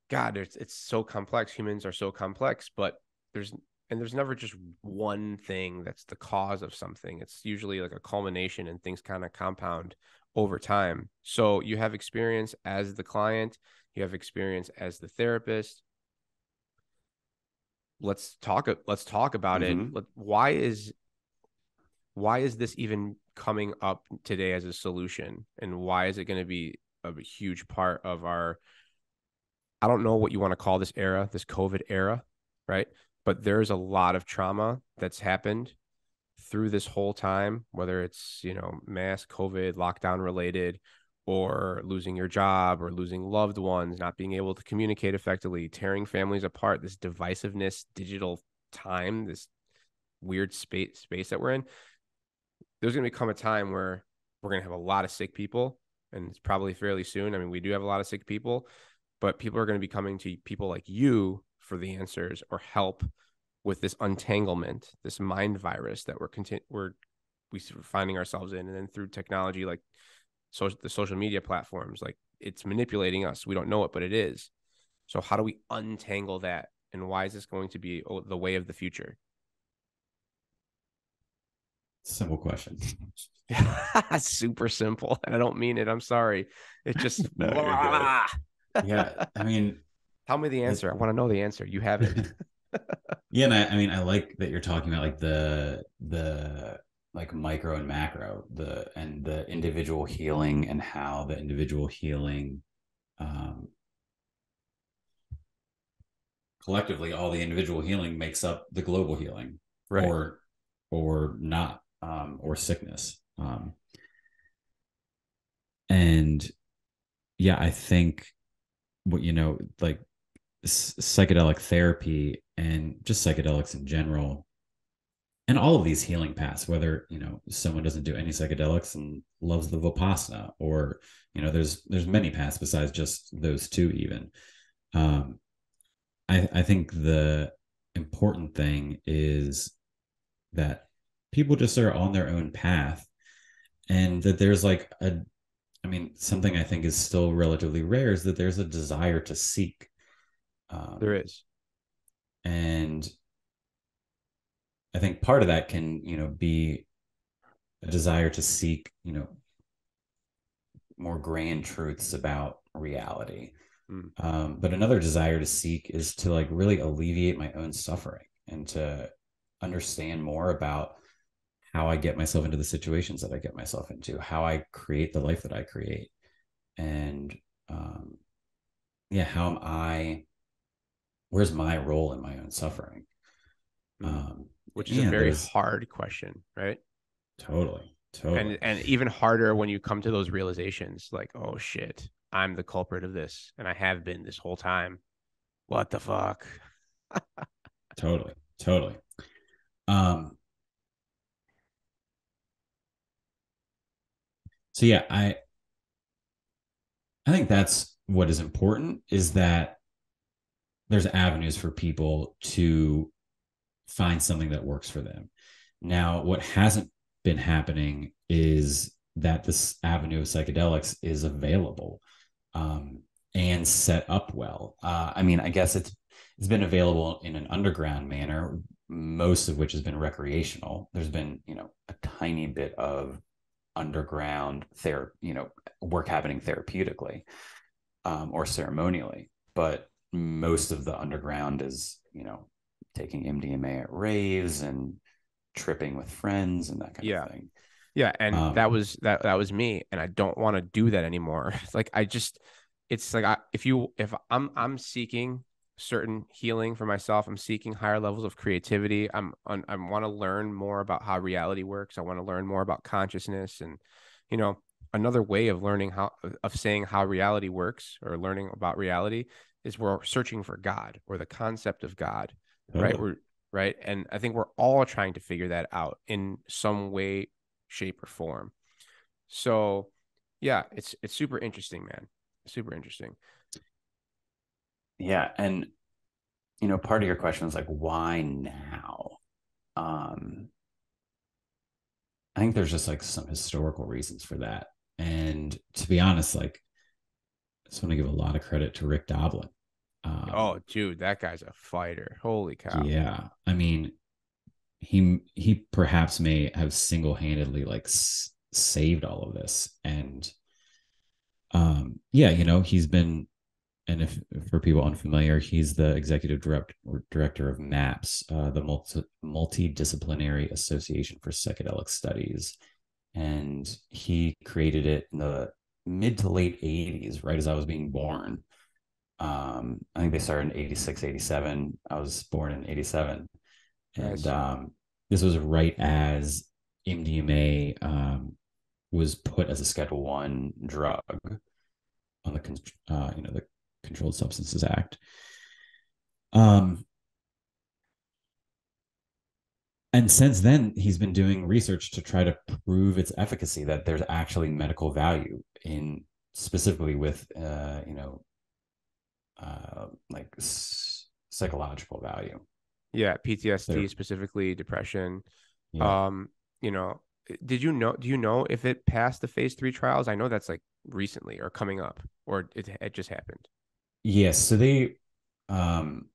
god it's, it's so complex. Humans are so complex but there's and there's never just one thing that's the cause of something. It's usually like a culmination and things kind of compound over time. So you have experience as the client you have experience as the therapist let's talk let's talk about mm-hmm. it why is why is this even coming up today as a solution? And why is it going to be a huge part of our i don't know what you want to call this era this covid era right? But there's a lot of trauma that's happened through this whole time whether it's you know mass covid lockdown related or losing your job or losing loved ones, not being able to communicate effectively, tearing families apart, this divisiveness, digital time, this weird space space that we're in. There's going to become a time where we're going to have a lot of sick people and it's probably fairly soon. I mean, we do have a lot of sick people, but people are going to be coming to people like you for the answers or help with this untanglement, this mind virus that we're continu- we're we are finding ourselves in, and then through technology like so the social media platforms like it's manipulating us. We don't know it but it is. So how do we untangle that? And why is this going to be oh, the way of the future? Simple question. Super simple. And i don't mean it. I'm sorry. It just no, yeah i mean tell me the answer. I want to know the answer. You have it. Yeah and I, I mean i like that you're talking about like the the like micro and macro the and the individual healing and how the individual healing um, collectively all the individual healing makes up the global healing right. or or not um, or sickness um, and yeah i think what you know like psychedelic therapy and just psychedelics in general and all of these healing paths whether you know someone doesn't do any psychedelics and loves the vipassana or you know there's there's many paths besides just those two even. Um, I, I think the important thing is that people just are on their own path and that there's like a i mean something i think is still relatively rare is that there's a desire to seek um, there is. and i think part of that can you know be a desire to seek you know more grand truths about reality mm. um, but another desire to seek is to like really alleviate my own suffering and to understand more about how I get myself into the situations that I get myself into, how I create the life that I create. And um, yeah, how am I, where's my role in my own suffering? Hmm. Um, Which is a very hard question, right? Totally. Totally. And, and even harder when you come to those realizations like, oh shit, I'm the culprit of this. And I have been this whole time. What the fuck? totally. Totally. Um, so yeah, I I think that's what is important is that there's avenues for people to find something that works for them. Now, what hasn't been happening is that this avenue of psychedelics is available um, and set up well. Uh, I mean, I guess it's it's been available in an underground manner most of which has been recreational. There's been, you know, a tiny bit of underground ther- you know, work happening therapeutically um, or ceremonially, but most of the underground is, you know, taking MDMA at raves and tripping with friends and that kind yeah. of thing. Yeah, and um, that was that that was me, and I don't want to do that anymore. like I just, it's like I, if you if I'm I'm seeking certain healing for myself. I'm seeking higher levels of creativity. I'm I want to learn more about how reality works. I want to learn more about consciousness and you know, another way of learning how of saying how reality works or learning about reality is we're searching for God or the concept of God, right? We're right, and I think we're all trying to figure that out in some way, shape, or form. So, yeah, it's it's super interesting, man. Super interesting. Yeah, and you know, part of your question is like, why now? Um, I think there's just like some historical reasons for that. And to be honest, like, I just want to give a lot of credit to Rick Doblin. Um, oh, dude, that guy's a fighter. Holy cow. Yeah. I mean, he he perhaps may have single-handedly like s- saved all of this and um yeah you know he's been and if for people unfamiliar, he's the executive direct, director of MAPS, uh, the multi, Multidisciplinary Association for Psychedelic Studies. And he created it in the mid to late 80s, right as I was being born. Um, I think they started in 86, 87. I was born in 87. And um, this was right as MDMA um, was put as a Schedule One drug on the uh, you know the Controlled Substances Act. Um, and since then, he's been doing research to try to prove its efficacy that there's actually medical value in specifically with, uh, you know, uh, like s- psychological value. Yeah, PTSD specifically, depression. Yeah. Um, you know, did you know? Do you know if it passed the phase three trials? I know that's like recently or coming up, or it it just happened. Yes. So they um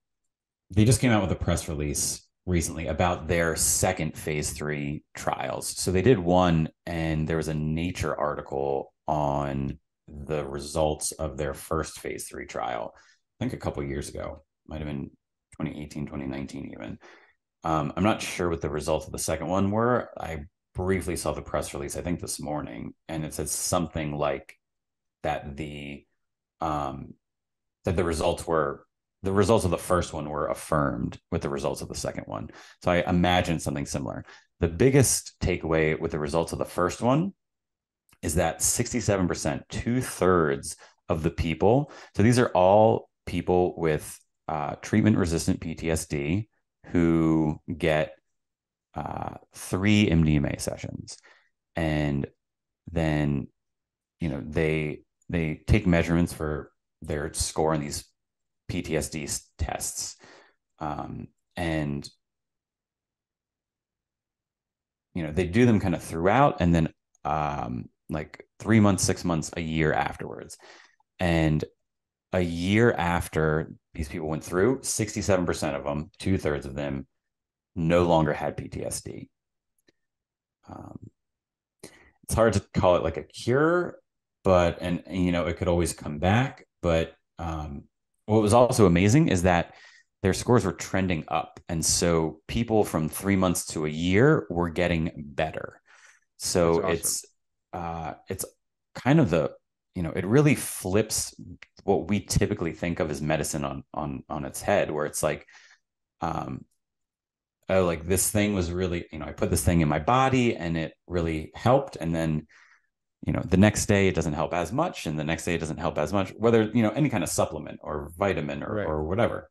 they just came out with a press release recently about their second phase three trials. So they did one, and there was a Nature article on the results of their first phase three trial. Think a couple years ago, might have been 2018, 2019, even. Um, I'm not sure what the results of the second one were. I briefly saw the press release, I think this morning, and it said something like that the um, that the results were the results of the first one were affirmed with the results of the second one. So I imagine something similar. The biggest takeaway with the results of the first one is that 67%, two thirds of the people, so these are all people with uh, treatment resistant PTSD who get uh, three MDMA sessions. And then, you know, they, they take measurements for their score on these PTSD tests. Um, and you know, they do them kind of throughout and then um like three months, six months, a year afterwards. And a year after these people went through, 67% of them, two thirds of them, no longer had PTSD. Um, it's hard to call it like a cure, but and, and you know it could always come back. But um, what was also amazing is that their scores were trending up, and so people from three months to a year were getting better. So awesome. it's uh, it's kind of the you know it really flips what we typically think of as medicine on on on its head where it's like um oh like this thing was really you know i put this thing in my body and it really helped. And then you know the next day it doesn't help as much and the next day it doesn't help as much whether you know any kind of supplement or vitamin or, right. or whatever.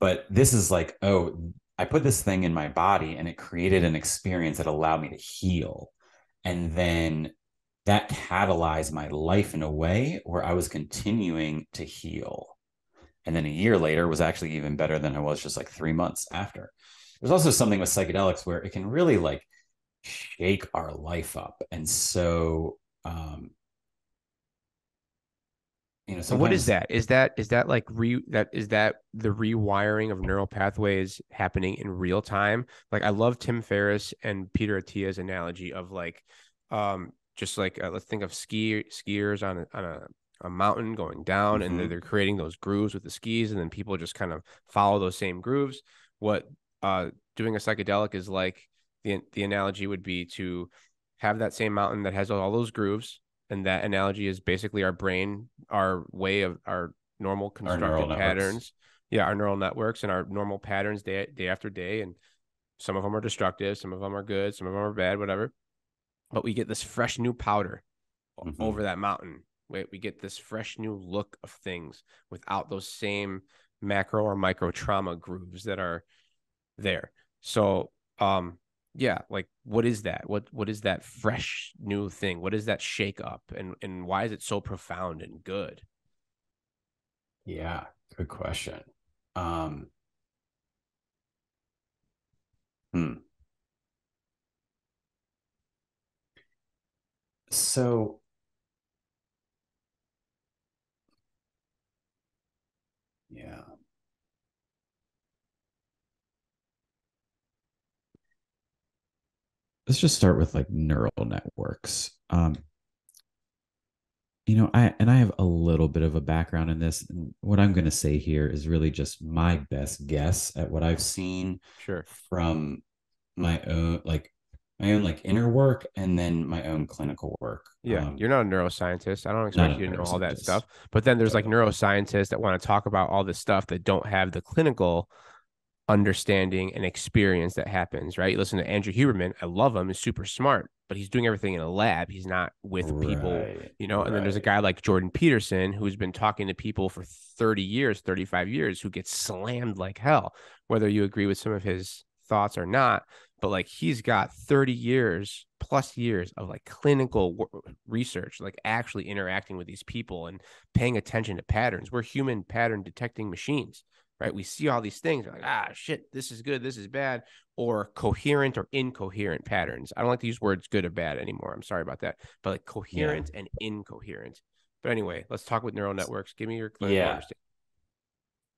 But this is like oh i put this thing in my body and it created an experience that allowed me to heal. And then that catalyzed my life in a way where I was continuing to heal. And then a year later was actually even better than I was just like three months after. There's also something with psychedelics where it can really like shake our life up. And so, um, you know, so what is that? Is that is that like re that is that the rewiring of neural pathways happening in real time? Like I love Tim Ferriss and Peter Attia's analogy of like um just like uh, let's think of ski skiers on a, on a, a mountain going down mm-hmm. and they're, they're, creating those grooves with the skis and then people just kind of follow those same grooves. What uh, doing a psychedelic is like the the analogy would be to have that same mountain that has all those grooves and that analogy is basically our brain our way of our normal constructed our patterns. Yeah our neural networks and our normal patterns day day after day and some of them are destructive some of them are good some of them are bad whatever but we get this fresh new powder mm-hmm. over that mountain. We, we get this fresh new look of things without those same macro or micro trauma grooves that are there. So, um, yeah, like what is that? What what is that fresh new thing? What is that shake up and and why is it so profound and good? Yeah, good question. Um Hmm. So yeah. Let's just start with like neural networks. Um, you know, I and I have a little bit of a background in this. And what I'm going to say here is really just my best guess at what I've seen sure. from my own like my own like inner work and then my own clinical work. Yeah, um, you're not a neuroscientist. I don't expect you to know all that stuff. But then there's like neuroscientists that want to talk about all this stuff that don't have the clinical understanding and experience that happens, right? You listen to Andrew Huberman. I love him. He's super smart, but he's doing everything in a lab. He's not with right, people, you know. And right. then there's a guy like Jordan Peterson who's been talking to people for 30 years, 35 years, who gets slammed like hell, whether you agree with some of his thoughts or not but like he's got 30 years plus years of like clinical research like actually interacting with these people and paying attention to patterns. We're human pattern detecting machines right? We see all these things like ah shit this is good this is bad or coherent or incoherent patterns. I don't like to use words good or bad anymore i'm sorry about that but like coherent yeah. and incoherent. But anyway let's talk with neural networks. Give me your yeah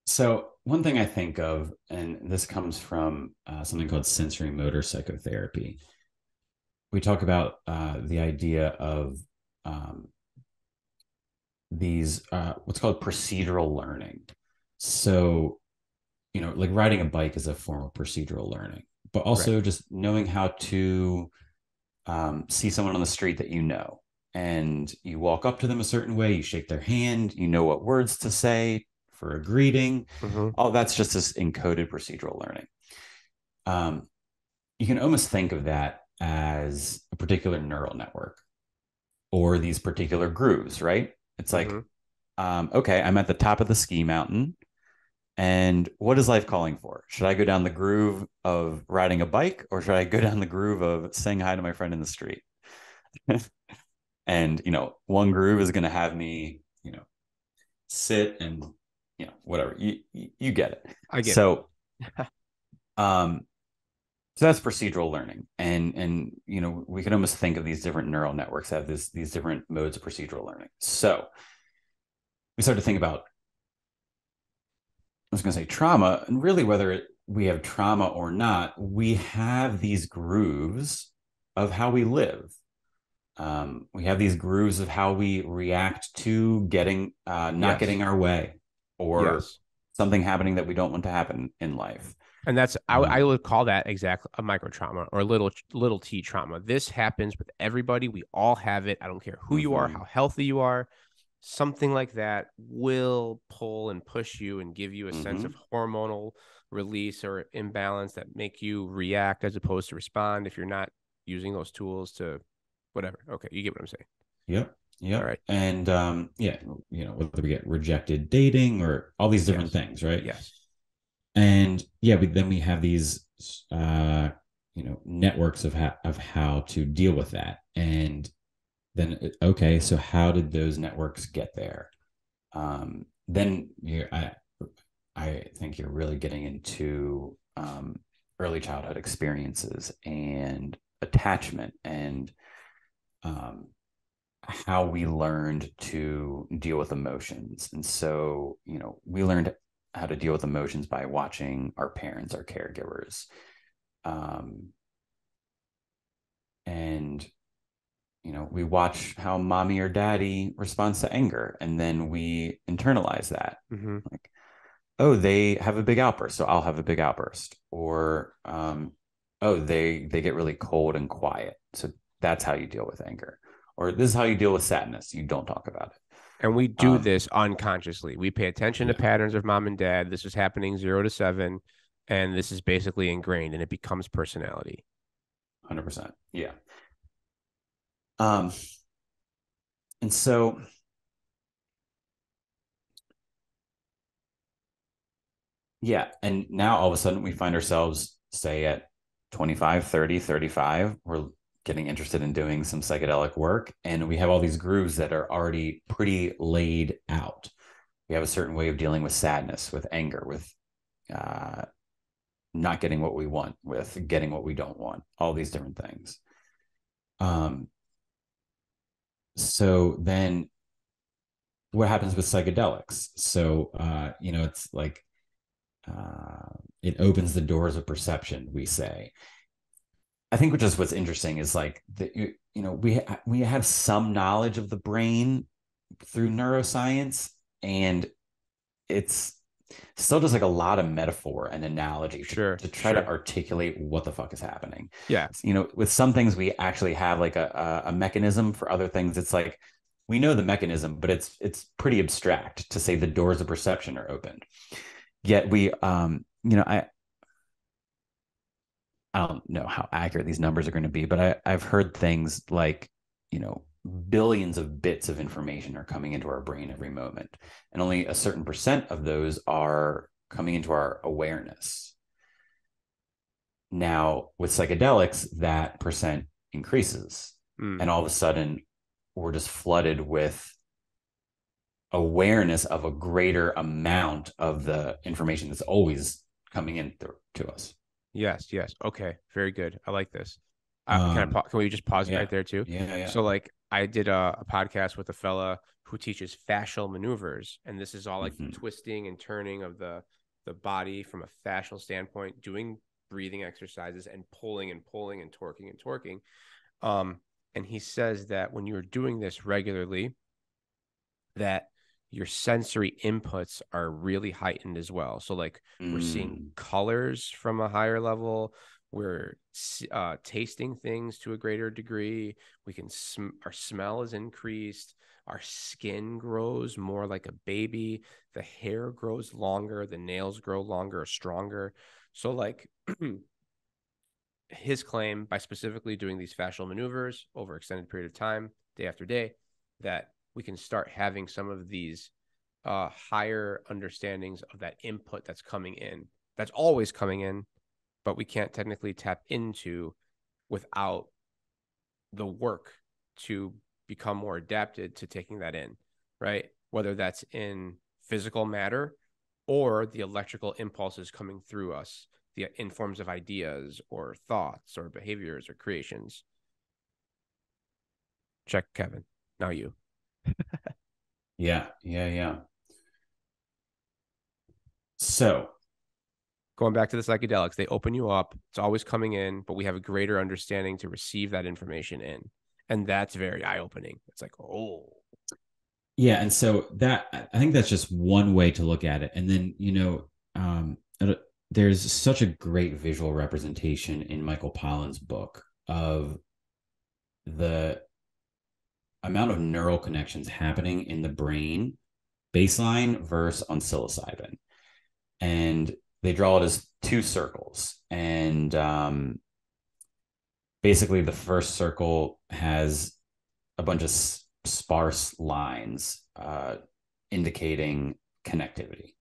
so one thing I think of, and this comes from uh, something called sensorimotor psychotherapy. We talk about uh, the idea of um, these uh, what's called procedural learning. So, you know, like riding a bike is a form of procedural learning, but also right. just knowing how to um, see someone on the street that you know, and you walk up to them a certain way, you shake their hand, you know what words to say for a greeting. Mm-hmm. All that's just this encoded procedural learning. Um, you can almost think of that as a particular neural network or these particular grooves, right? It's like, mm-hmm. um, okay, I'm at the top of the ski mountain. And what is life calling for? Should I go down the groove of riding a bike or should I go down the groove of saying hi to my friend in the street? and, you know, one groove is going to have me, you know, sit and you know, whatever. You you, get it. I get so, um, so that's procedural learning, and and you know we can almost think of these different neural networks have this these different modes of procedural learning. So we start to think about. I was going to say trauma, and really whether it, we have trauma or not, we have these grooves of how we live. Um, we have these grooves of how we react to getting uh, not Yes. getting our way or Yes. something happening that we don't want to happen in life. And that's I, Um, I would call that exactly a micro trauma or little little t trauma. This happens with everybody. We all have it. I don't care who you are, Mhm. how healthy you are. Something like that will pull and push you and give you a sense Mhm. of hormonal release or imbalance that make you react as opposed to respond if you're not using those tools to whatever. Okay, you get what I'm saying. Yep. Yep. All right. And um, yeah, you know, whether we get rejected dating or all these different Yes. things, right? Yes. And yeah, but then we have these uh, you know, networks of how of how to deal with that. And then uh, okay, so how did those networks get there? Um, then you I I think you're really getting into um early childhood experiences and attachment and um how we learned to deal with emotions. And so, you know, we learned how to deal with emotions by watching our parents, our caregivers. Um, and, you know, we watch how mommy or daddy responds to anger, and then we internalize that. hmm Like, oh, they have a big outburst, so I'll have a big outburst. Or, um, oh, they they get really cold and quiet, so that's how you deal with anger. Or this is how you deal with sadness. You don't talk about it. And we do Um, this unconsciously. We pay attention to patterns of mom and dad. This is happening zero to seven, and this is basically ingrained, and it becomes personality. Hundred percent. Yeah. Um, and so yeah, and now all of a sudden we find ourselves say at 25, 30, 35, we're getting interested in doing some psychedelic work and we have all these grooves that are already pretty laid out. We have a certain way of dealing with sadness, with anger, with uh not getting what we want, with getting what we don't want, all these different things. Um, so then what happens with psychedelics? So, uh, you know, it's like uh, it opens the doors of perception, we say. I think which is what's interesting is like that you, you know we we have some knowledge of the brain through neuroscience and it's still just like a lot of metaphor and analogy to, Sure, to try to articulate what the fuck is happening. Yeah. you know with some things we actually have like a, a, a mechanism. For other things it's like we know the mechanism but it's it's pretty abstract to say the doors of perception are opened. Yet we um you know i i don't know how accurate these numbers are going to be but i i've heard things like you know billions of bits of information are coming into our brain every moment and only a certain percent of those are coming into our awareness now with psychedelics that percent increases Mm. and all of a sudden we're just flooded with awareness of a greater amount of the information that's always coming in th- to us Yes. Yes. Okay. Very good. I like this. Uh, can I Um, can we just pause it yeah. right there too? yeah yeah So like I did a, a podcast with a fella who teaches fascial maneuvers, and this is all like Mhm. twisting and turning of the the body from a fascial standpoint, doing breathing exercises and pulling and pulling and torquing and torquing. Um, and he says that when you're doing this regularly, that your sensory inputs are really heightened as well. So like we're seeing Mm, colors from a higher level. We're uh, tasting things to a greater degree. We can sm- our smell is increased. Our skin grows more like a baby. The hair grows longer. The nails grow longer or stronger. So like his claim by specifically doing these fascial maneuvers over extended period of time day after day that we can start having some of these uh, higher understandings of that input that's coming in that's always coming in but we can't technically tap into without the work to become more adapted to taking that in right? Whether that's in physical matter or the electrical impulses coming through us the in forms of ideas or thoughts or behaviors or creations. Check kevin now you yeah yeah yeah. So going back to the psychedelics they open you up. It's always coming in but we have a greater understanding to receive that information in and that's very eye-opening. It's like oh. Yeah and so that i think that's just one way to look at it. And then you know um there's such a great visual representation in michael pollan's book of the amount of neural connections happening in the brain baseline versus on psilocybin. And they draw it as two circles. And um, basically the first circle has a bunch of sparse lines uh, indicating connectivity.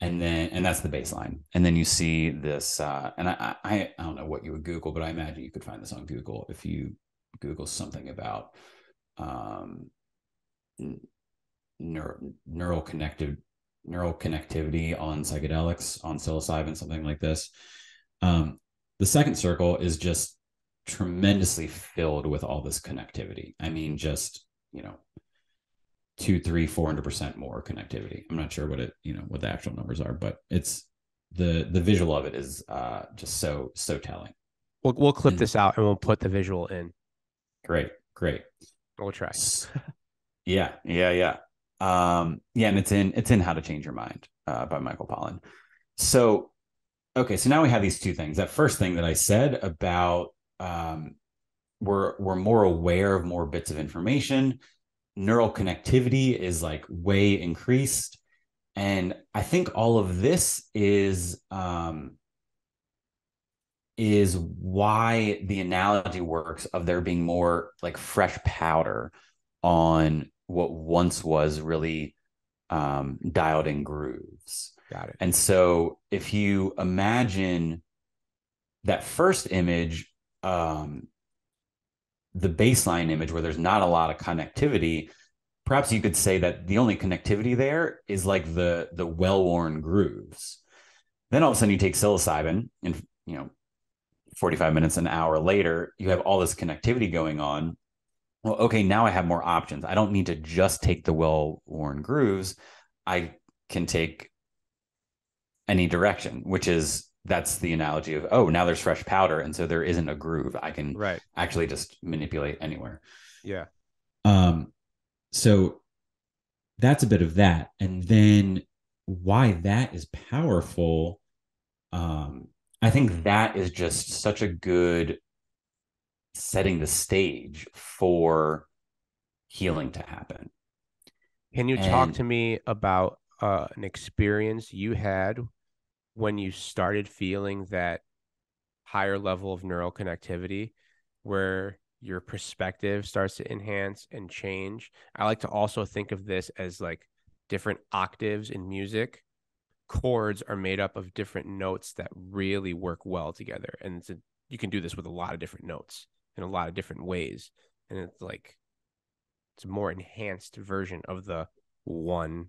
And then and that's the baseline. And then you see this uh, and I, I i don't know what you would google but i imagine you could find this on google if you google something about um neural neural connective neural connectivity on psychedelics on psilocybin something like this um the second circle is just tremendously filled with all this connectivity i mean just you know two, three, four hundred percent more connectivity. I'm not sure what it, you know, what the actual numbers are, but it's the the visual of it is uh just so so telling. We'll we'll clip and, this out and we'll put the visual in. Great, great. We'll try. yeah, yeah, yeah. Um, yeah, and it's in it's in How to Change Your Mind uh, by Michael Pollan. So, okay, so now we have these two things. That first thing that I said about um, we're we're more aware of more bits of information neural connectivity is like way increased and i think all of this is um is why the analogy works of there being more like fresh powder on what once was really um dialed in grooves. Got it. And so if you imagine that first image um the baseline image where there's not a lot of connectivity perhaps you could say that the only connectivity there is like the the well-worn grooves. Then all of a sudden you take psilocybin and you know 45 minutes an hour later you have all this connectivity going on. Well okay now i have more options. I don't need to just take the well-worn grooves. I can take any direction which is that's the analogy of oh now there's fresh powder and so there isn't a groove i can right. actually just manipulate anywhere. Yeah. Um so that's a bit of that. And then why that is powerful um i think that is just such a good setting the stage for healing to happen can you and, talk to me about uh, an experience you had when you started feeling that higher level of neural connectivity where your perspective starts to enhance and change. I like to also think of this as like different octaves in music. Chords are made up of different notes that really work well together. And a, you can do this with a lot of different notes in a lot of different ways. And it's like it's a more enhanced version of the one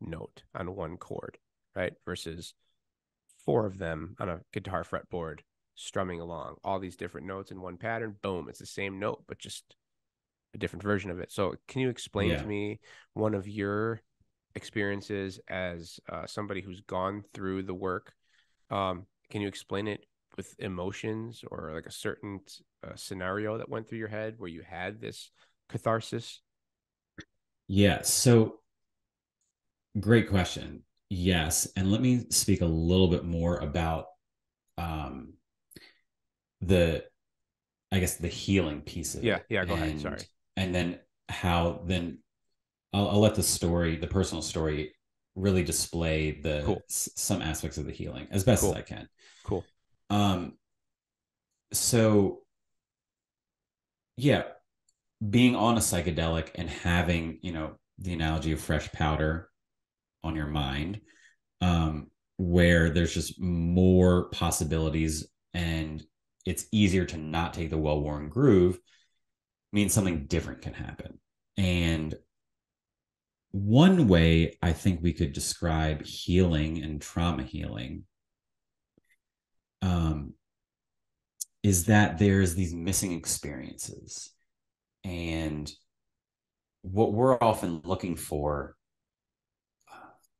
note on one chord, right? Versus four of them on a guitar fretboard strumming along all these different notes in one pattern boom it's the same note but just a different version of it so can you explain yeah. to me one of your experiences as uh, somebody who's gone through the work um, can you explain it with emotions or like a certain uh, scenario that went through your head where you had this catharsis yeah so great question Yes, and let me speak a little bit more about um, the, I guess the healing piece of yeah, it. Yeah, go and, ahead. Sorry. And then how then I'll, I'll let the story, the personal story, really display the cool. s- some aspects of the healing as best cool. as I can. Cool. Um. So. Yeah, being on a psychedelic and having you know the analogy of fresh powder on your mind um, where there's just more possibilities and it's easier to not take the well-worn groove means something different can happen and one way I think we could describe healing and trauma healing um, is that there's these missing experiences. And what we're often looking for,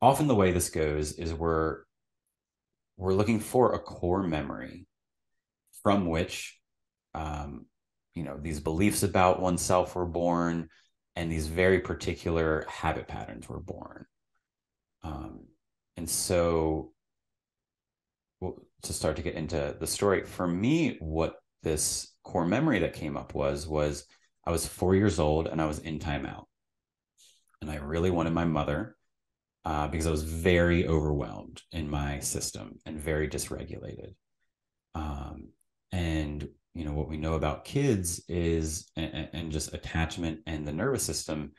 often the way this goes is we're we're looking for a core memory from which um, you know these beliefs about oneself were born and these very particular habit patterns were born. Um, and so well, to start to get into the story for me what this core memory that came up was was i was four years old and i was in timeout. And i really wanted my mother uh, because i was very overwhelmed in my system and very dysregulated. Um, and you know what we know about kids is and, and just attachment and the nervous system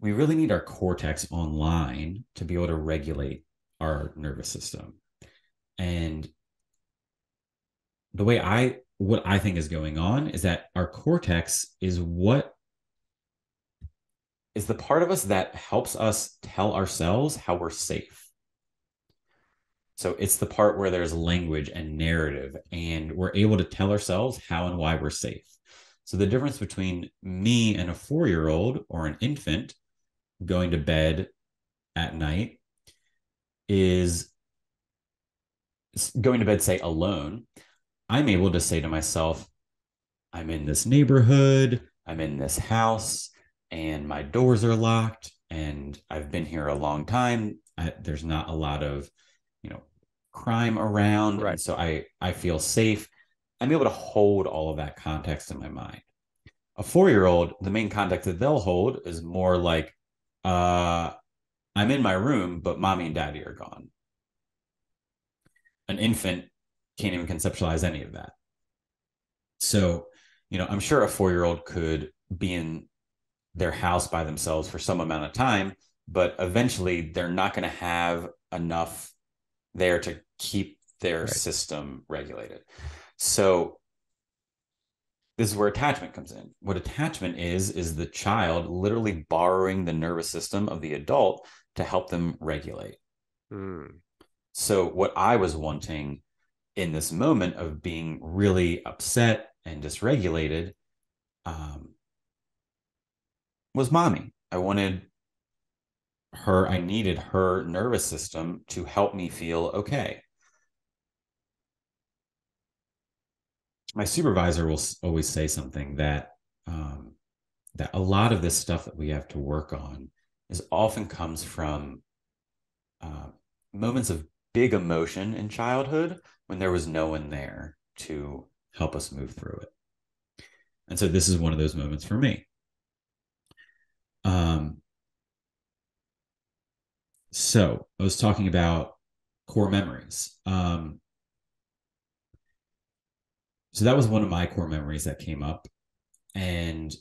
we really need our cortex online to be able to regulate our nervous system and the way I what I think is going on is that our cortex is what is the part of us that helps us tell ourselves how we're safe. So it's the part where there's language and narrative, and we're able to tell ourselves how and why we're safe. So the difference between me and a four year old or an infant going to bed at night is going to bed, say, alone, I'm able to say to myself, I'm in this neighborhood, I'm in this house, and my doors are locked, and I've been here a long time. I, there's not a lot of, you know, crime around, right. so I I feel safe. I'm able to hold all of that context in my mind. A four year old, the main context that they'll hold is more like, uh, I'm in my room, but mommy and daddy are gone an infant can't even conceptualize any of that. So, you know, I'm sure a four year old could be in their house by themselves for some amount of time, but eventually they're not going to have enough there to keep their right. system regulated. So, this is where attachment comes in. What attachment is, is the child literally borrowing the nervous system of the adult to help them regulate. Mm. So, what I was wanting in this moment of being really upset and dysregulated um, was mommy. I wanted her, I needed her nervous system to help me feel okay. My supervisor will always say something that um, that a lot of this stuff that we have to work on is often comes from uh, moments of big emotion in childhood when there was no one there to help us move through it. And so this is one of those moments for me. Um, so I was talking about core memories. Um, so that was one of my core memories that came up. And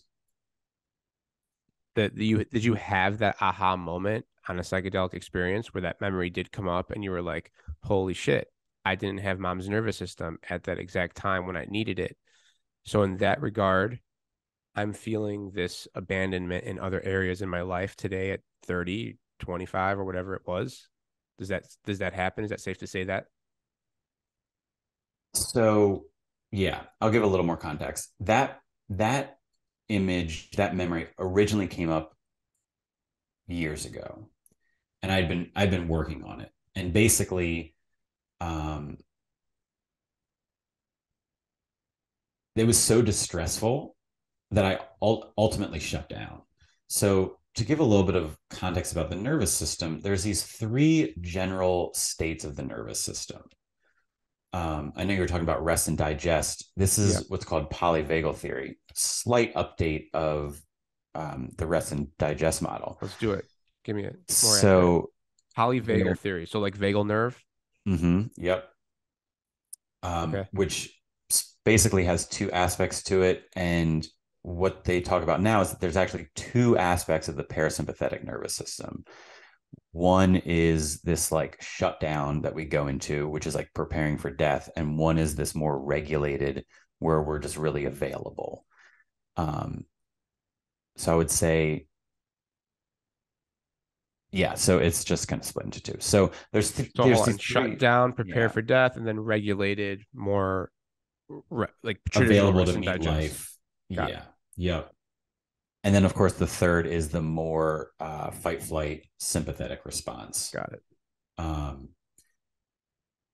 that you did you have that aha moment on a psychedelic experience where that memory did come up and you were like, holy shit, I didn't have mom's nervous system at that exact time when I needed it. So, in that regard, I'm feeling this abandonment in other areas in my life today at 30, 25, or whatever it was. Does that does that happen? Is that safe to say that? So, yeah, I'll give a little more context. That that image, that memory originally came up years ago and I'd been I'd been working on it, and basically, um, it was so distressful that I ultimately shut down. So to give a little bit of context about the nervous system, there's these three general states of the nervous system. Um, I know you were talking about rest and digest. This is yeah. what's called polyvagal theory. Slight update of um, the rest and digest model. Let's do it. Give me a more so polyvagal theory. So like vagal nerve. Mm-hmm. Yep. Um, okay. Which basically has two aspects to it, and what they talk about now is that there's actually two aspects of the parasympathetic nervous system. One is this like shutdown that we go into, which is like preparing for death, and one is this more regulated where we're just really available. Um, so I would say Yeah, so it's just kind of split into two. So there's th- So there's on, shut three down, prepare yeah. for death, and then regulated, more re- like available to meet life. Got it. yeah. Yep. And then of course the third is the more uh, fight flight sympathetic response. Got it. Um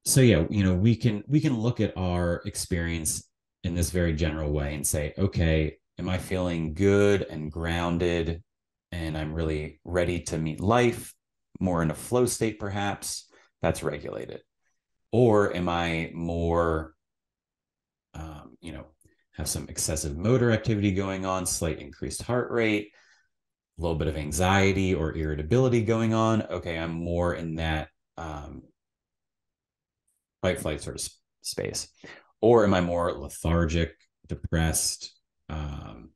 so yeah, you know, we can we can look at our experience in this very general way and say, okay, am I feeling good and grounded and I'm really ready to meet life, more in a flow state perhaps? That's regulated. Or am I more um, you know, have some excessive motor activity going on, slight increased heart rate, a little bit of anxiety or irritability going on. Okay, I'm more in that um, fight flight sort of space. Or am I more lethargic, depressed? Um,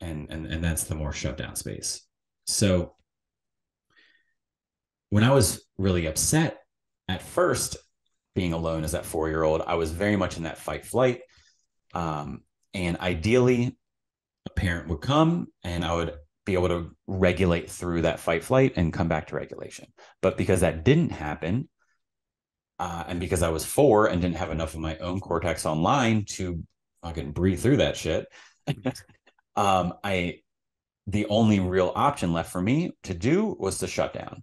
and, and, and that's the more shutdown space. So when I was really upset at first, being alone as that four year old, I was very much in that fight flight. Um, and ideally, a parent would come and I would be able to regulate through that fight flight and come back to regulation. But because that didn't happen, uh, and because I was four and didn't have enough of my own cortex online to fucking breathe through that shit, um, I the only real option left for me to do was to shut down.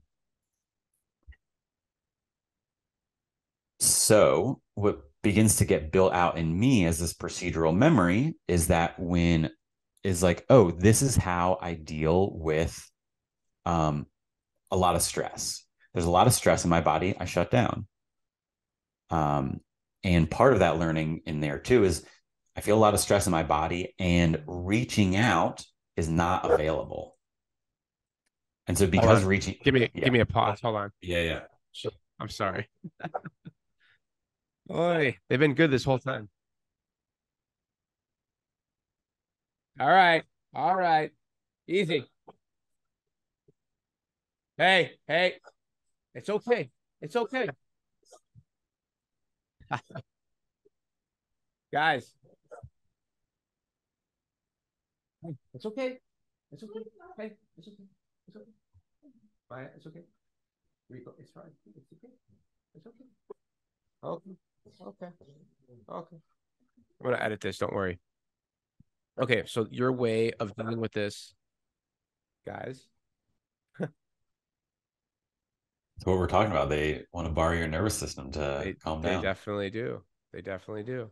So, what begins to get built out in me as this procedural memory is that when is like, oh, this is how I deal with um, a lot of stress. There's a lot of stress in my body. I shut down. Um, and part of that learning in there too is I feel a lot of stress in my body, and reaching out is not available. And so, because reaching, Give me Yeah. give me a pause. Hold on. yeah, yeah, I'm sorry. Oi, they've been good this whole time. All right. All right. Easy. Hey, hey. It's okay. It's okay. Guys. It's okay. It's okay. Hey, it's okay. It's okay. Maya, it's okay. Rico, it's fine. It's okay. It's okay. Okay. Okay. Okay. I'm gonna edit this. Don't worry. Okay, so your way of dealing with this, guys. That's what we're talking about. They want to borrow your nervous system to They, calm down. they definitely do. They definitely do.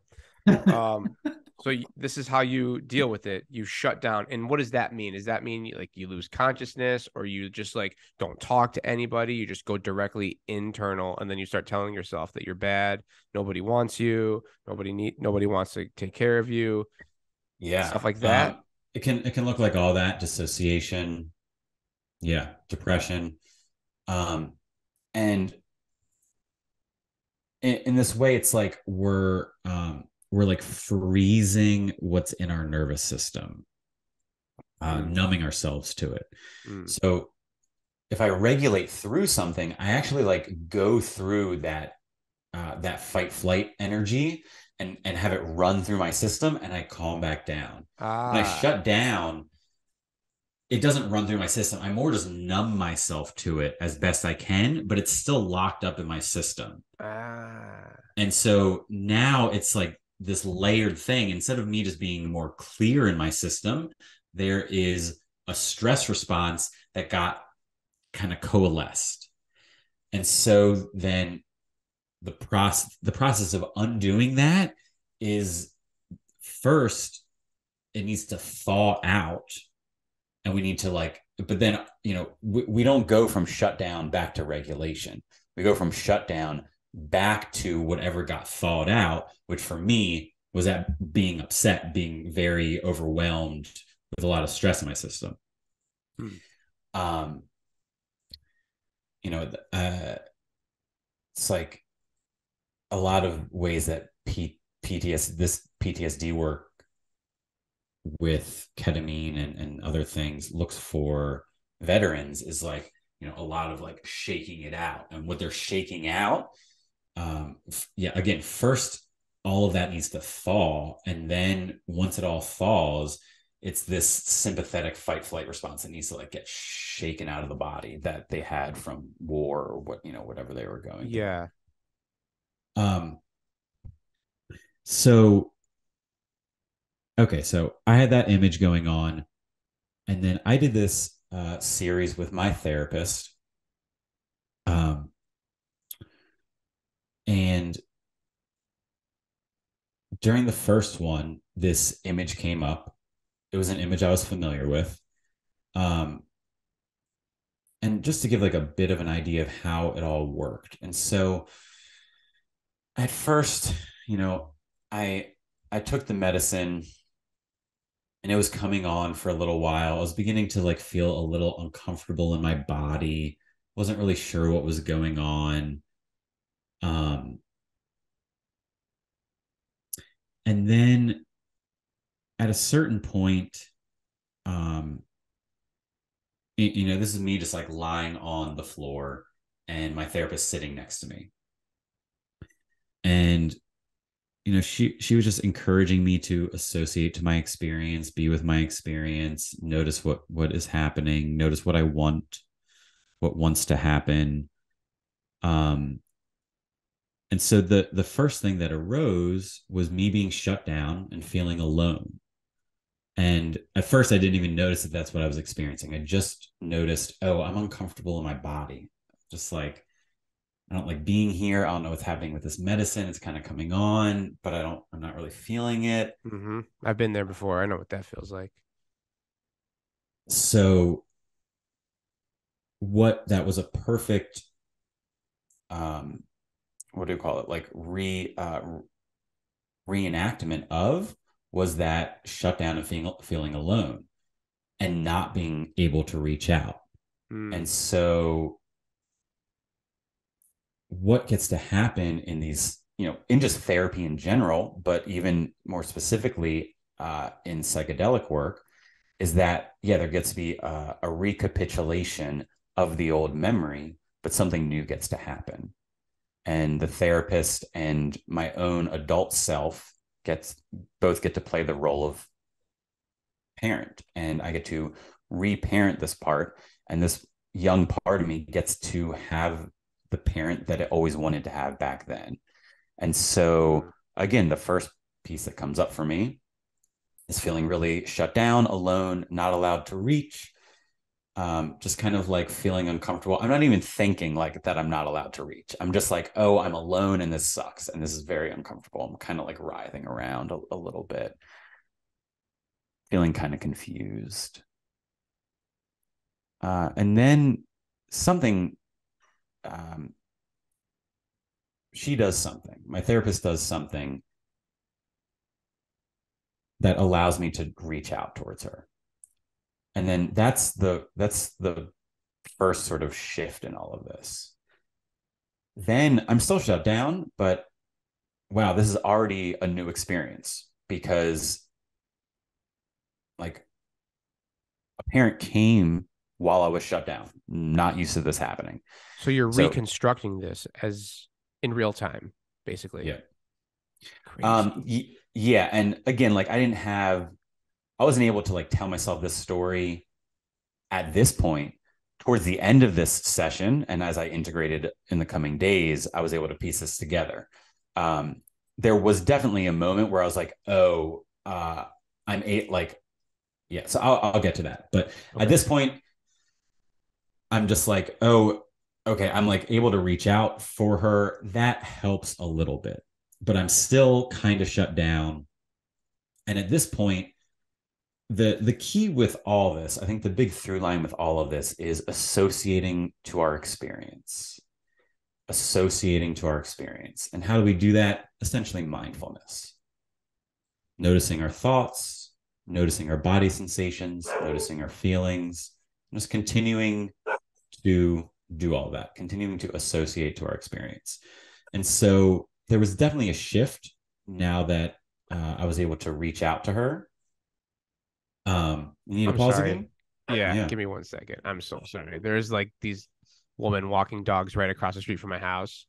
Um, so this is how you deal with it. You shut down. And what does that mean? Does that mean like you lose consciousness or you just like don't talk to anybody? You just go directly internal and then you start telling yourself that you're bad. Nobody wants you. Nobody need nobody wants to take care of you. yeah, stuff like that. Um, it can it can look like all that dissociation, yeah, depression, um, and in, in this way, it's like we're um, we're like freezing what's in our nervous system, uh, Mm. numbing ourselves to it. Mm. So if I regulate through something, I actually like go through that uh, that fight flight energy and and have it run through my system, and I calm back down. Ah, When I shut down, it doesn't run through my system. I more just numb myself to it as best I can, but it's still locked up in my system. ah, And so now it's like this layered thing. Instead of me just being more clear in my system, there is a stress response that got kind of coalesced. And so then the process the process of undoing that is first it needs to thaw out and we need to like but then you know we, we don't go from shutdown back to regulation we go from shutdown back to whatever got thawed out which for me was that being upset being very overwhelmed with a lot of stress in my system Hmm. um you know uh it's like a lot of ways that P- PTS this PTSD work with ketamine and, and other things looks for veterans is like you know a lot of like shaking it out and what they're shaking out um yeah again first all of that needs to thaw and then once it all falls it's this sympathetic fight flight response that needs to like get shaken out of the body that they had from war or what you know whatever they were going yeah through. um so okay so i had that image going on and then i did this uh series with my therapist um and during the first one this image came up it was an image I was familiar with. Um, and just to give like a bit of an idea of how it all worked. And so at first, you know, I I took the medicine and it was coming on for a little while. I was beginning to like feel a little uncomfortable in my body. Wasn't really sure what was going on. Um and then at a certain point, um, you, you know, this is me just like lying on the floor and my therapist sitting next to me. And you know she she was just encouraging me to associate to my experience be with my experience notice what what is happening notice what i want what wants to happen um and so the the first thing that arose was me being shut down and feeling alone and at first, I didn't even notice that that's what I was experiencing. I just noticed, oh, I'm uncomfortable in my body. Just like, I don't like being here. I don't know what's happening with this medicine. It's kind of coming on, but I don't, I'm not really feeling it. Mm-hmm. I've been there before. I know what that feels like. So, what that was a perfect, um, what do you call it? Like re, uh, reenactment of was that shutdown and feeling, feeling alone and not being able to reach out. Mm. And so what gets to happen in these, you know, in just therapy in general, but even more specifically uh, in psychedelic work, is that, yeah, there gets to be a, a recapitulation of the old memory, but something new gets to happen. And the therapist and my own adult self gets both get to play the role of parent and I get to reparent this part and this young part of me gets to have the parent that it always wanted to have back then. And so again, the first piece that comes up for me is feeling really shut down, alone, not allowed to reach, um, just kind of like feeling uncomfortable. I'm not even thinking like that I'm not allowed to reach. I'm just like, oh, I'm alone and this sucks. And this is very uncomfortable. I'm kind of like writhing around a, a little bit, feeling kind of confused. Uh, and then something, um, she does something, my therapist does something that allows me to reach out towards her and then that's the that's the first sort of shift in all of this. Then i'm still shut down but wow this is already a new experience because like a parent came while i was shut down not used to this happening. So you're so, reconstructing this as in real time basically. Yeah. Crazy. um y- yeah and again like i didn't have I wasn't able to like tell myself this story at this point. Towards the end of this session, and as I integrated in the coming days, I was able to piece this together. Um, there was definitely a moment where I was like, "Oh, uh, I'm eight." Like, yeah. So I'll, I'll get to that. But okay. at this point, I'm just like, "Oh, okay." I'm like able to reach out for her. That helps a little bit, but I'm still kind of shut down. And at this point, the the key with all this i think the big through line with all of this is associating to our experience. Associating to our experience. And how do we do that? Essentially mindfulness. Noticing our thoughts noticing our body sensations noticing our feelings just continuing to do all that continuing to associate to our experience. And so there was definitely a shift now that uh, i was able to reach out to her um, you need I'm to pause sorry. again? Yeah, yeah, give me one second. I'm so sorry. There's like these woman walking dogs right across the street from my house,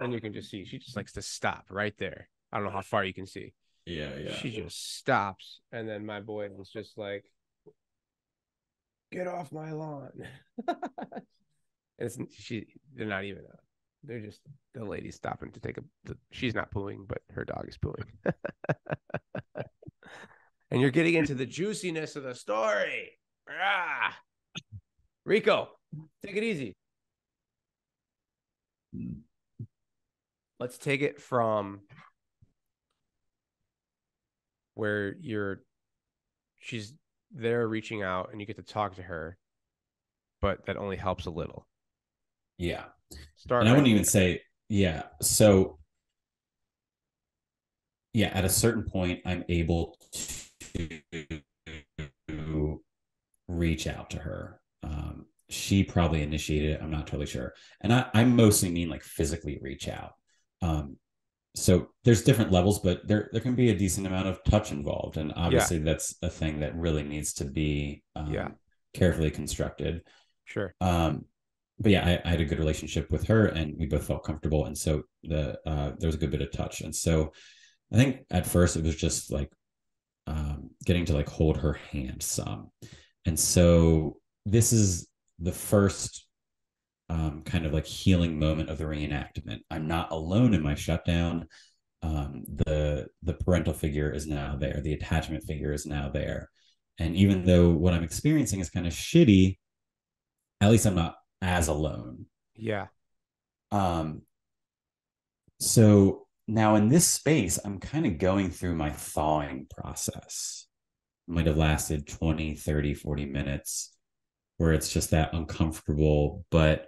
and you can just see she just likes to stop right there. I don't know how far you can see. Yeah, yeah. She just stops, and then my boy was just like, "Get off my lawn!" and it's she. They're not even. Uh, they're just the lady stopping to take a. The, she's not pooing, but her dog is pooing. and you're getting into the juiciness of the story. Ah. Rico, take it easy. Let's take it from where you're she's there reaching out and you get to talk to her, but that only helps a little. Yeah. Start and I wouldn't even say, yeah. So yeah, at a certain point, I'm able to reach out to her. Um, she probably initiated it. I'm not totally sure. And I, I mostly mean like physically reach out. Um, so there's different levels, but there there can be a decent amount of touch involved, and obviously yeah. that's a thing that really needs to be um, yeah. carefully constructed. Sure. Um, but yeah, I, I, had a good relationship with her, and we both felt comfortable, and so the uh, there was a good bit of touch, and so I think at first it was just like um, getting to like hold her hand some, and so this is the first um, kind of like healing moment of the reenactment. I'm not alone in my shutdown. Um, the the parental figure is now there. The attachment figure is now there. And even though what I'm experiencing is kind of shitty, at least I'm not as alone. Yeah. Um. So now in this space, I'm kind of going through my thawing process. It might have lasted 20, 30, 40 minutes where it's just that uncomfortable, but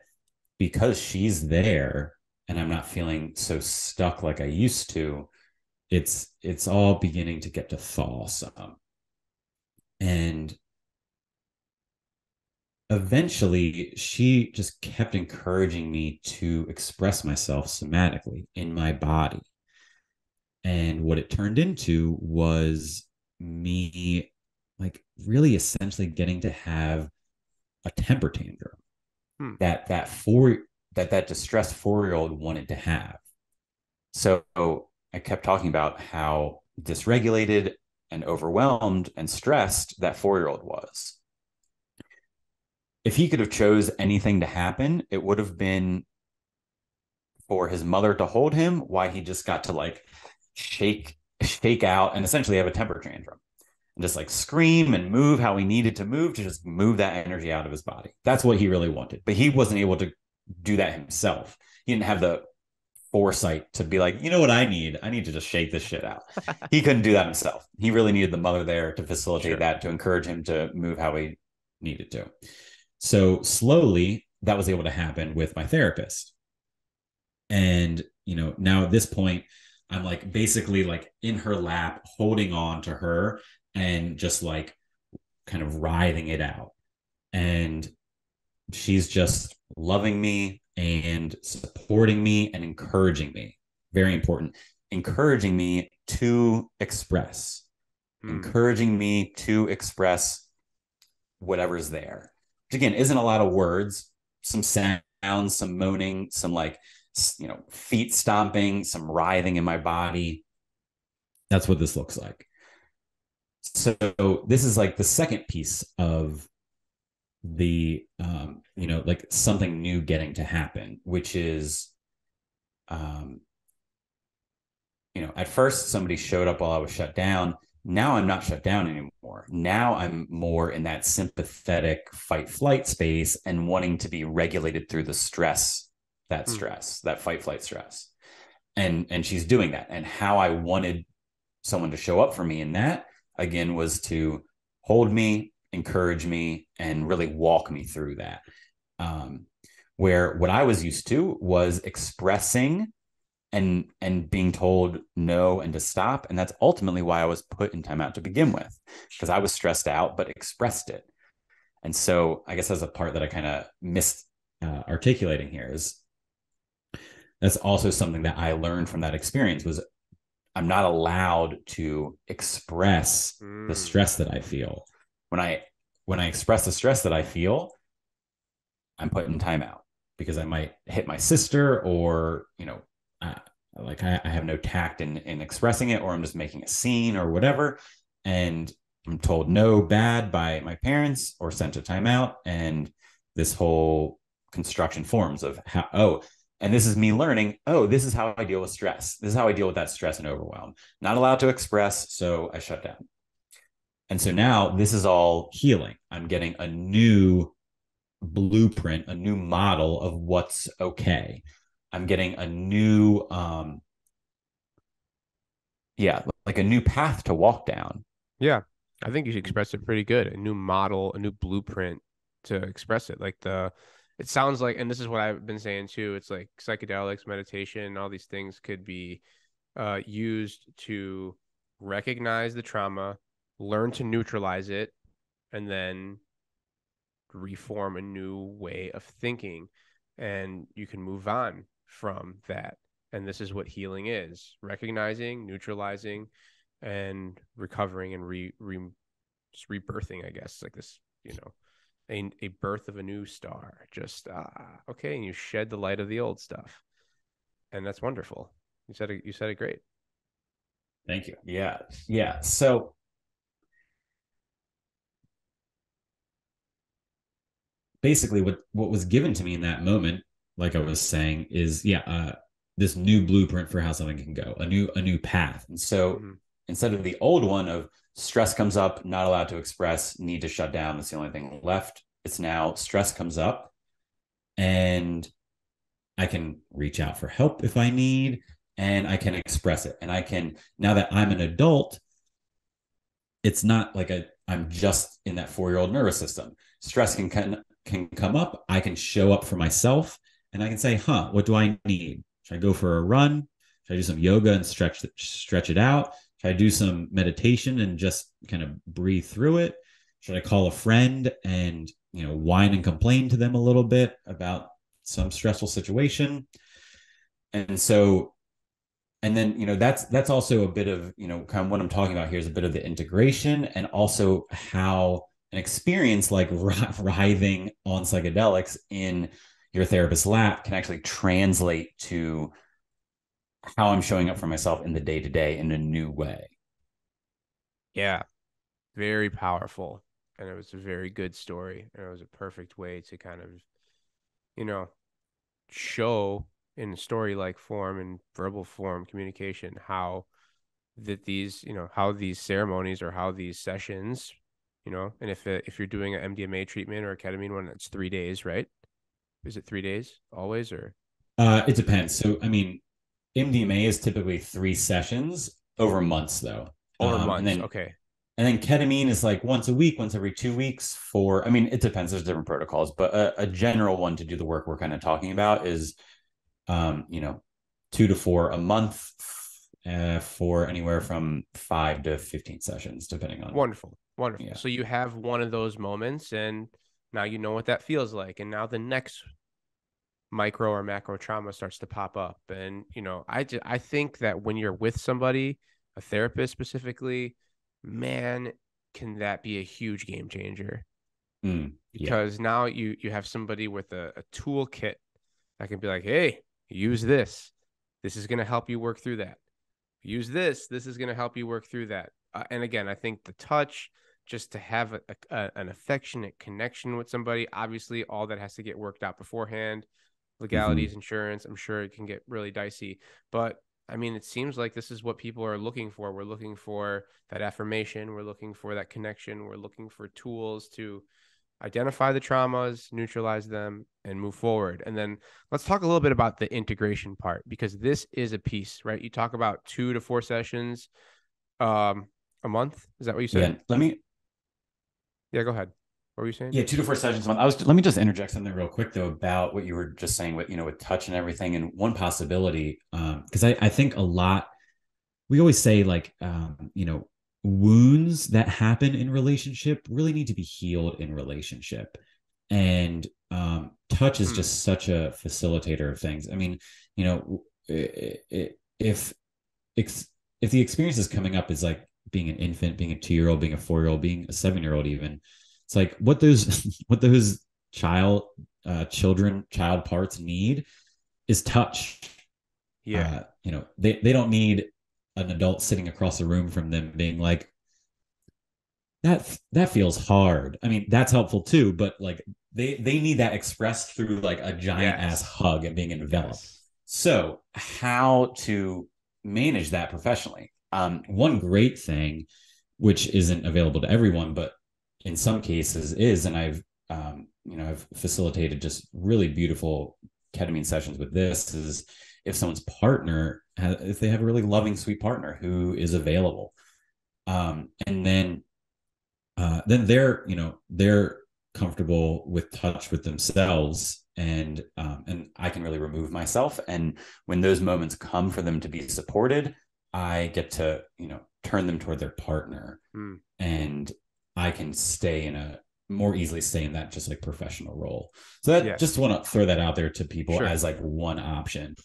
because she's there and I'm not feeling so stuck like I used to, it's it's all beginning to get to thaw some. And eventually she just kept encouraging me to express myself somatically in my body. And what it turned into was me like really essentially getting to have a temper tantrum hmm. that that four that that distressed four year old wanted to have. So I kept talking about how dysregulated and overwhelmed and stressed that four year old was. If he could have chose anything to happen, it would have been for his mother to hold him, why he just got to like shake shake out and essentially have a temper tantrum and just like scream and move how he needed to move to just move that energy out of his body. That's what he really wanted. But he wasn't able to do that himself. He didn't have the foresight to be like, you know what I need? I need to just shake this shit out. he couldn't do that himself. He really needed the mother there to facilitate sure. that, to encourage him to move how he needed to. So slowly that was able to happen with my therapist. And, you know, now at this point, I'm like basically like in her lap, holding on to her and just like kind of writhing it out. And she's just loving me and supporting me and encouraging me. Very important. Encouraging me to express, mm. encouraging me to express whatever's there. Again isn't a lot of words, some sounds, some moaning, some like, you know, feet stomping, some writhing in my body. That's what this looks like so this is like the second piece of the um you know like something new getting to happen which is um you know at first somebody showed up while i was shut down now i'm not shut down anymore now i'm more in that sympathetic fight flight space and wanting to be regulated through the stress that mm. stress that fight flight stress and and she's doing that and how i wanted someone to show up for me in that again was to hold me, encourage me, and really walk me through that. Um, where what I was used to was expressing and and being told no and to stop, and that's ultimately why I was put in timeout to begin with, because I was stressed out but expressed it. And so I guess that's a part that I kind of missed uh, articulating here is that's also something that I learned from that experience was I'm not allowed to express mm. the stress that I feel. When I when I express the stress that I feel, I'm put in timeout because I might hit my sister or you know uh, like I, I have no tact in in expressing it, or I'm just making a scene or whatever, and I'm told no bad by my parents or sent to timeout, and this whole construction forms of how oh and this is me learning oh this is how i deal with stress. This is how i deal with that stress and overwhelm. Not allowed to express so i shut down. And so now this is all healing. I'm getting a new blueprint a new model of what's okay i'm getting a new um yeah like a new path to walk down. Yeah i think you expressed it pretty good a new model a new blueprint to express it like the it sounds like and this is what i've been saying too it's like psychedelics meditation all these things could be uh, used to recognize the trauma learn to neutralize it and then reform a new way of thinking and you can move on from that and this is what healing is recognizing neutralizing and recovering and re, re just rebirthing i guess like this you know a, a birth of a new star. Just ah, okay, and you shed the light of the old stuff, and that's wonderful. You said it. You said it great. Thank you. Yeah, yeah. So basically, what what was given to me in that moment, like I was saying, is yeah, uh, this new blueprint for how something can go, a new a new path. And so mm-hmm. instead of the old one of stress comes up, not allowed to express, need to shut down. That's the only thing left. It's now stress comes up and I can reach out for help if I need and I can express it. And I can, now that I'm an adult, it's not like a, I'm just in that four year old nervous system. Stress can, can, can come up. I can show up for myself and I can say, huh, what do I need? Should I go for a run? Should I do some yoga and stretch, stretch it out? Should I do some meditation and just kind of breathe through it? Should I call a friend and, you know, whine and complain to them a little bit about some stressful situation? And so and then you know that's that's also a bit of you know kind of what i'm talking about here is a bit of the integration and also how an experience like writhing on psychedelics in your therapist's lap can actually translate to how I'm showing up for myself in the day to day in a new way. Yeah, very powerful. And it was a very good story. And it was a perfect way to kind of, you know, show in a story like form and verbal form communication how that these, you know, how these ceremonies or how these sessions, you know, and if if you're doing an MDMA treatment or a ketamine one, that's three days, right? Is it three days always or? Uh, it depends. So, I mean, MDMA is typically three sessions over months, though. Over um, months, and then, okay. And then ketamine is like once a week, once every two weeks. For I mean, it depends. There's different protocols, but a, a general one to do the work we're kind of talking about is, um, you know, two to four a month uh, for anywhere from five to fifteen sessions, depending on. Wonderful, wonderful. Yeah. So you have one of those moments, and now you know what that feels like, and now the next micro or macro trauma starts to pop up and you know i just, i think that when you're with somebody a therapist specifically man can that be a huge game changer. Mm, yeah. because now you you have somebody with a, a toolkit that can be like hey use this. This is going to help you work through that. Use this. This is going to help you work through that. Uh, and again i think the touch just to have a, a, an affectionate connection with somebody obviously all that has to get worked out beforehand legalities, mm-hmm. insurance. I'm sure it can get really dicey, but I mean, it seems like this is what people are looking for. We're looking for that affirmation. We're looking for that connection. We're looking for tools to identify the traumas, neutralize them, and move forward. And then let's talk a little bit about the integration part because this is a piece, right? You talk about two to four sessions um, a month. Is that what you said? Yeah. Let me. Yeah, go ahead. What were you saying? Yeah, two to four sessions a month. I was. Let me just interject something real quick though about what you were just saying with you know with touch and everything. And one possibility, because um, I I think a lot. We always say like um, you know wounds that happen in relationship really need to be healed in relationship, and um, touch is just hmm. such a facilitator of things. I mean, you know, if if the experience is coming up is like being an infant, being a two year old, being a four year old, being a seven year old, even it's like what those what those child uh, children child parts need is touch Yeah. Uh, you know, they, they don't need an adult sitting across the room from them being like, that that feels hard. I mean, that's helpful too, but like they they need that expressed through like a giant yes. ass hug and being enveloped. Yes. So, how to manage that professionally? Um, one great thing, which isn't available to everyone, but in some cases is, and I've um, you know I've facilitated just really beautiful ketamine sessions with this is if someone's partner has, if they have a really loving sweet partner who is available. Um, and then uh, then they're you know they're comfortable with touch with themselves and um, and I can really remove myself. And when those moments come for them to be supported I get to you know turn them toward their partner mm. and I can stay in a more easily stay in that just like professional role. So that yes. just want to throw that out there to people sure. as like one option.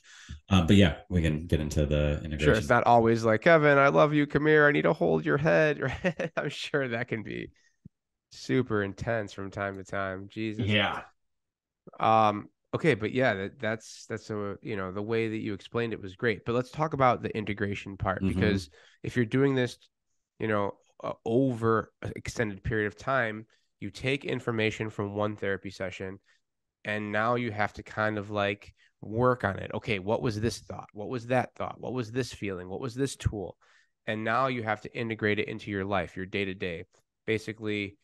Um, but yeah, we can get into the integration. Sure, it's not always like Kevin, I love you. Come here. I need to hold your head. I'm sure that can be super intense from time to time. Jesus. Yeah. Um. Okay, but yeah, that, that's that's a you know the way that you explained it was great. But let's talk about the integration part mm-hmm. because if you're doing this, you know, uh, over an extended period of time, you take information from one therapy session and now you have to kind of like work on it. Okay, what was this thought? What was that thought? What was this feeling? What was this tool? And now you have to integrate it into your life, your day to day. Basically,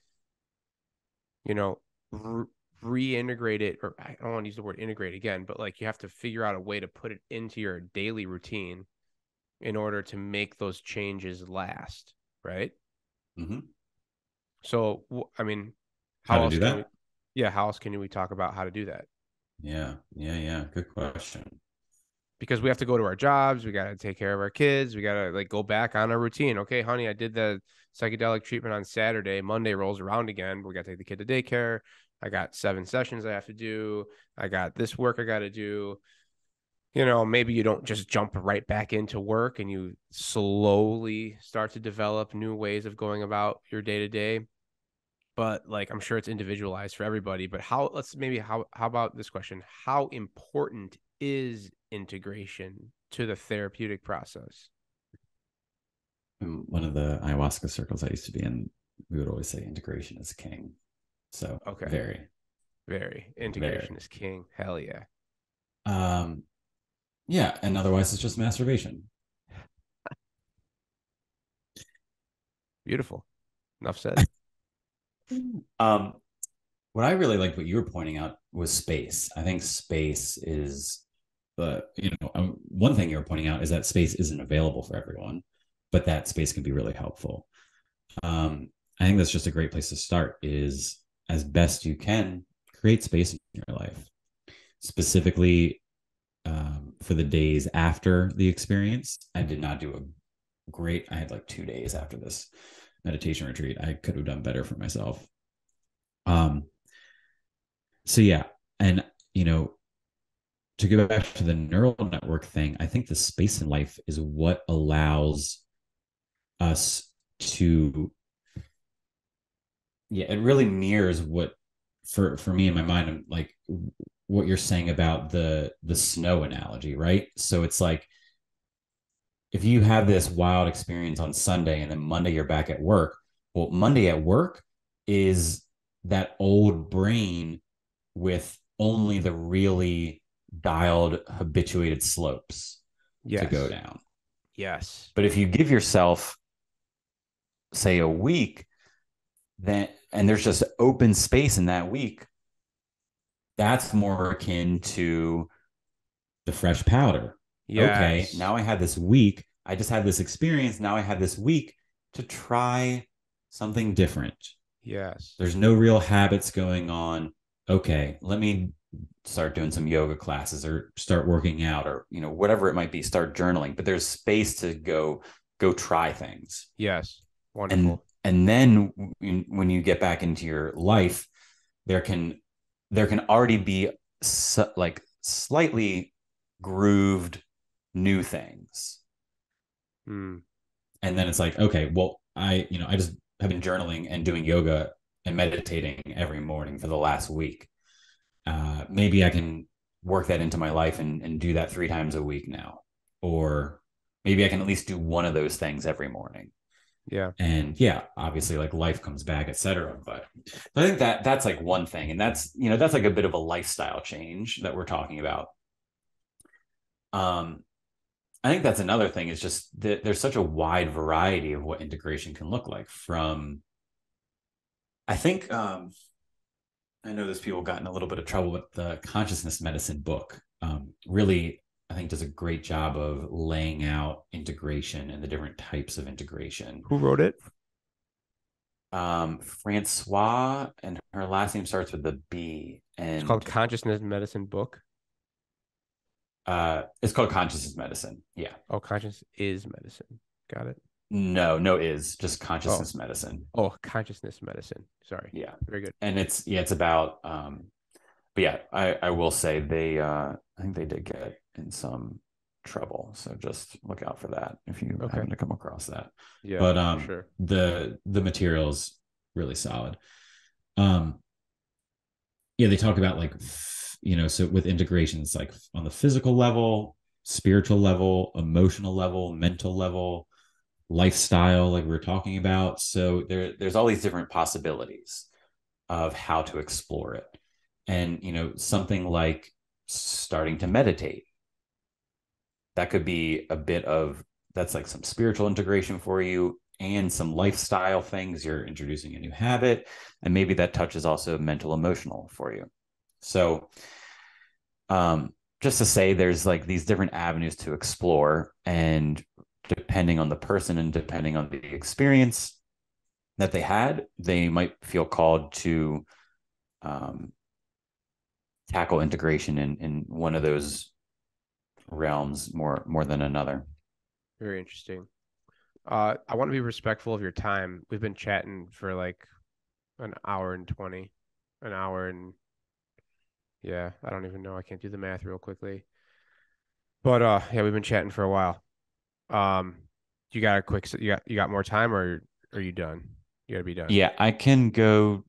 you know, re- reintegrate it, or I don't want to use the word integrate again, but like you have to figure out a way to put it into your daily routine in order to make those changes last, right? Mm-hmm. So, I mean, how, how to do that? We, yeah, how else can we talk about how to do that? Yeah, yeah, yeah. Good question. Because we have to go to our jobs, we got to take care of our kids, we got to like go back on our routine. Okay, honey, I did the psychedelic treatment on Saturday. Monday rolls around again. We got to take the kid to daycare. I got seven sessions I have to do. I got this work I got to do. You know, maybe you don't just jump right back into work and you slowly start to develop new ways of going about your day to day but like I'm sure it's individualized for everybody. But how let's maybe how how about this question? How important is integration to the therapeutic process? Mm, one of the ayahuasca circles I used to be in, we would always say integration is king. So okay, very, very integration very. is king. Hell yeah. Um, yeah, and otherwise it's just masturbation. Beautiful. Enough said. Um, what I really liked what you were pointing out was space. I think space is the you know um, one thing you were pointing out is that space isn't available for everyone, but that space can be really helpful. Um, I think that's just a great place to start. Is as best you can create space in your life, specifically um, for the days after the experience. I did not do a great. I had like two days after this meditation retreat. I could have done better for myself. Um so yeah, and you know, to go back to the neural network thing, I think the space in life is what allows us to yeah, it really mirrors what for for me in my mind I'm like what you're saying about the the snow analogy, right? So it's like if you have this wild experience on Sunday and then Monday you're back at work, well, Monday at work is that old brain with only the really dialed habituated slopes yes. to go down. Yes. But if you give yourself, say, a week, then and there's just open space in that week, that's more akin to the fresh powder yes. okay, now I had this week. I just had this experience. Now I had this week to try something different. Yes. There's no real habits going on. Okay, let me start doing some yoga classes or start working out or you know whatever it might be start journaling but there's space to go go try things yes wonderful and then when you get back into your life there can there can already be like slightly grooved new things. Hmm. And then it's like, okay, well, I, you know, I just have been journaling and doing yoga and meditating every morning for the last week. Uh, maybe I can work that into my life and, and do that three times a week now. Or maybe I can at least do one of those things every morning. Yeah. And yeah, obviously like life comes back, etc. But, I think that that's like one thing. And that's, you know, that's like a bit of a lifestyle change that we're talking about. Um, I think that's another thing is just that there's such a wide variety of what integration can look like from I think um I know there's people gotten a little bit of trouble with the consciousness medicine book. Um, really, I think does a great job of laying out integration and the different types of integration. Who wrote it? Um, Francois, and her last name starts with a B. And it's called Consciousness Medicine Book. Uh, it's called Consciousness Medicine. Yeah. Oh, conscious is medicine. Got it. No, no, is just consciousness oh. medicine. Oh, consciousness medicine. Sorry. Yeah. Very good. And it's yeah, it's about um but yeah, I, I will say they uh I think they did get in some trouble. So just look out for that if you okay. happen to come across that. Yeah. But um sure. the the material's really solid. Um yeah, they talk about like you know, so with integrations like on the physical level, spiritual level, emotional level, mental level, lifestyle like we are talking about so there there's all these different possibilities of how to explore it and you know something like starting to meditate that could be a bit of that's like some spiritual integration for you and some lifestyle things. You're introducing a new habit and maybe that touches also mental emotional for you. So um just to say there's like these different avenues to explore and depending on the person and depending on the experience that they had, they might feel called to um, tackle integration in in one of those realms more more than another. Very interesting. Uh, I want to be respectful of your time. We've been chatting for like an hour and twenty, an hour and yeah, I don't even know. I can't do the math real quickly. But uh, yeah, we've been chatting for a while. Um, you got a quick, you got, you got more time or are you done? You gotta be done. Yeah, I can go.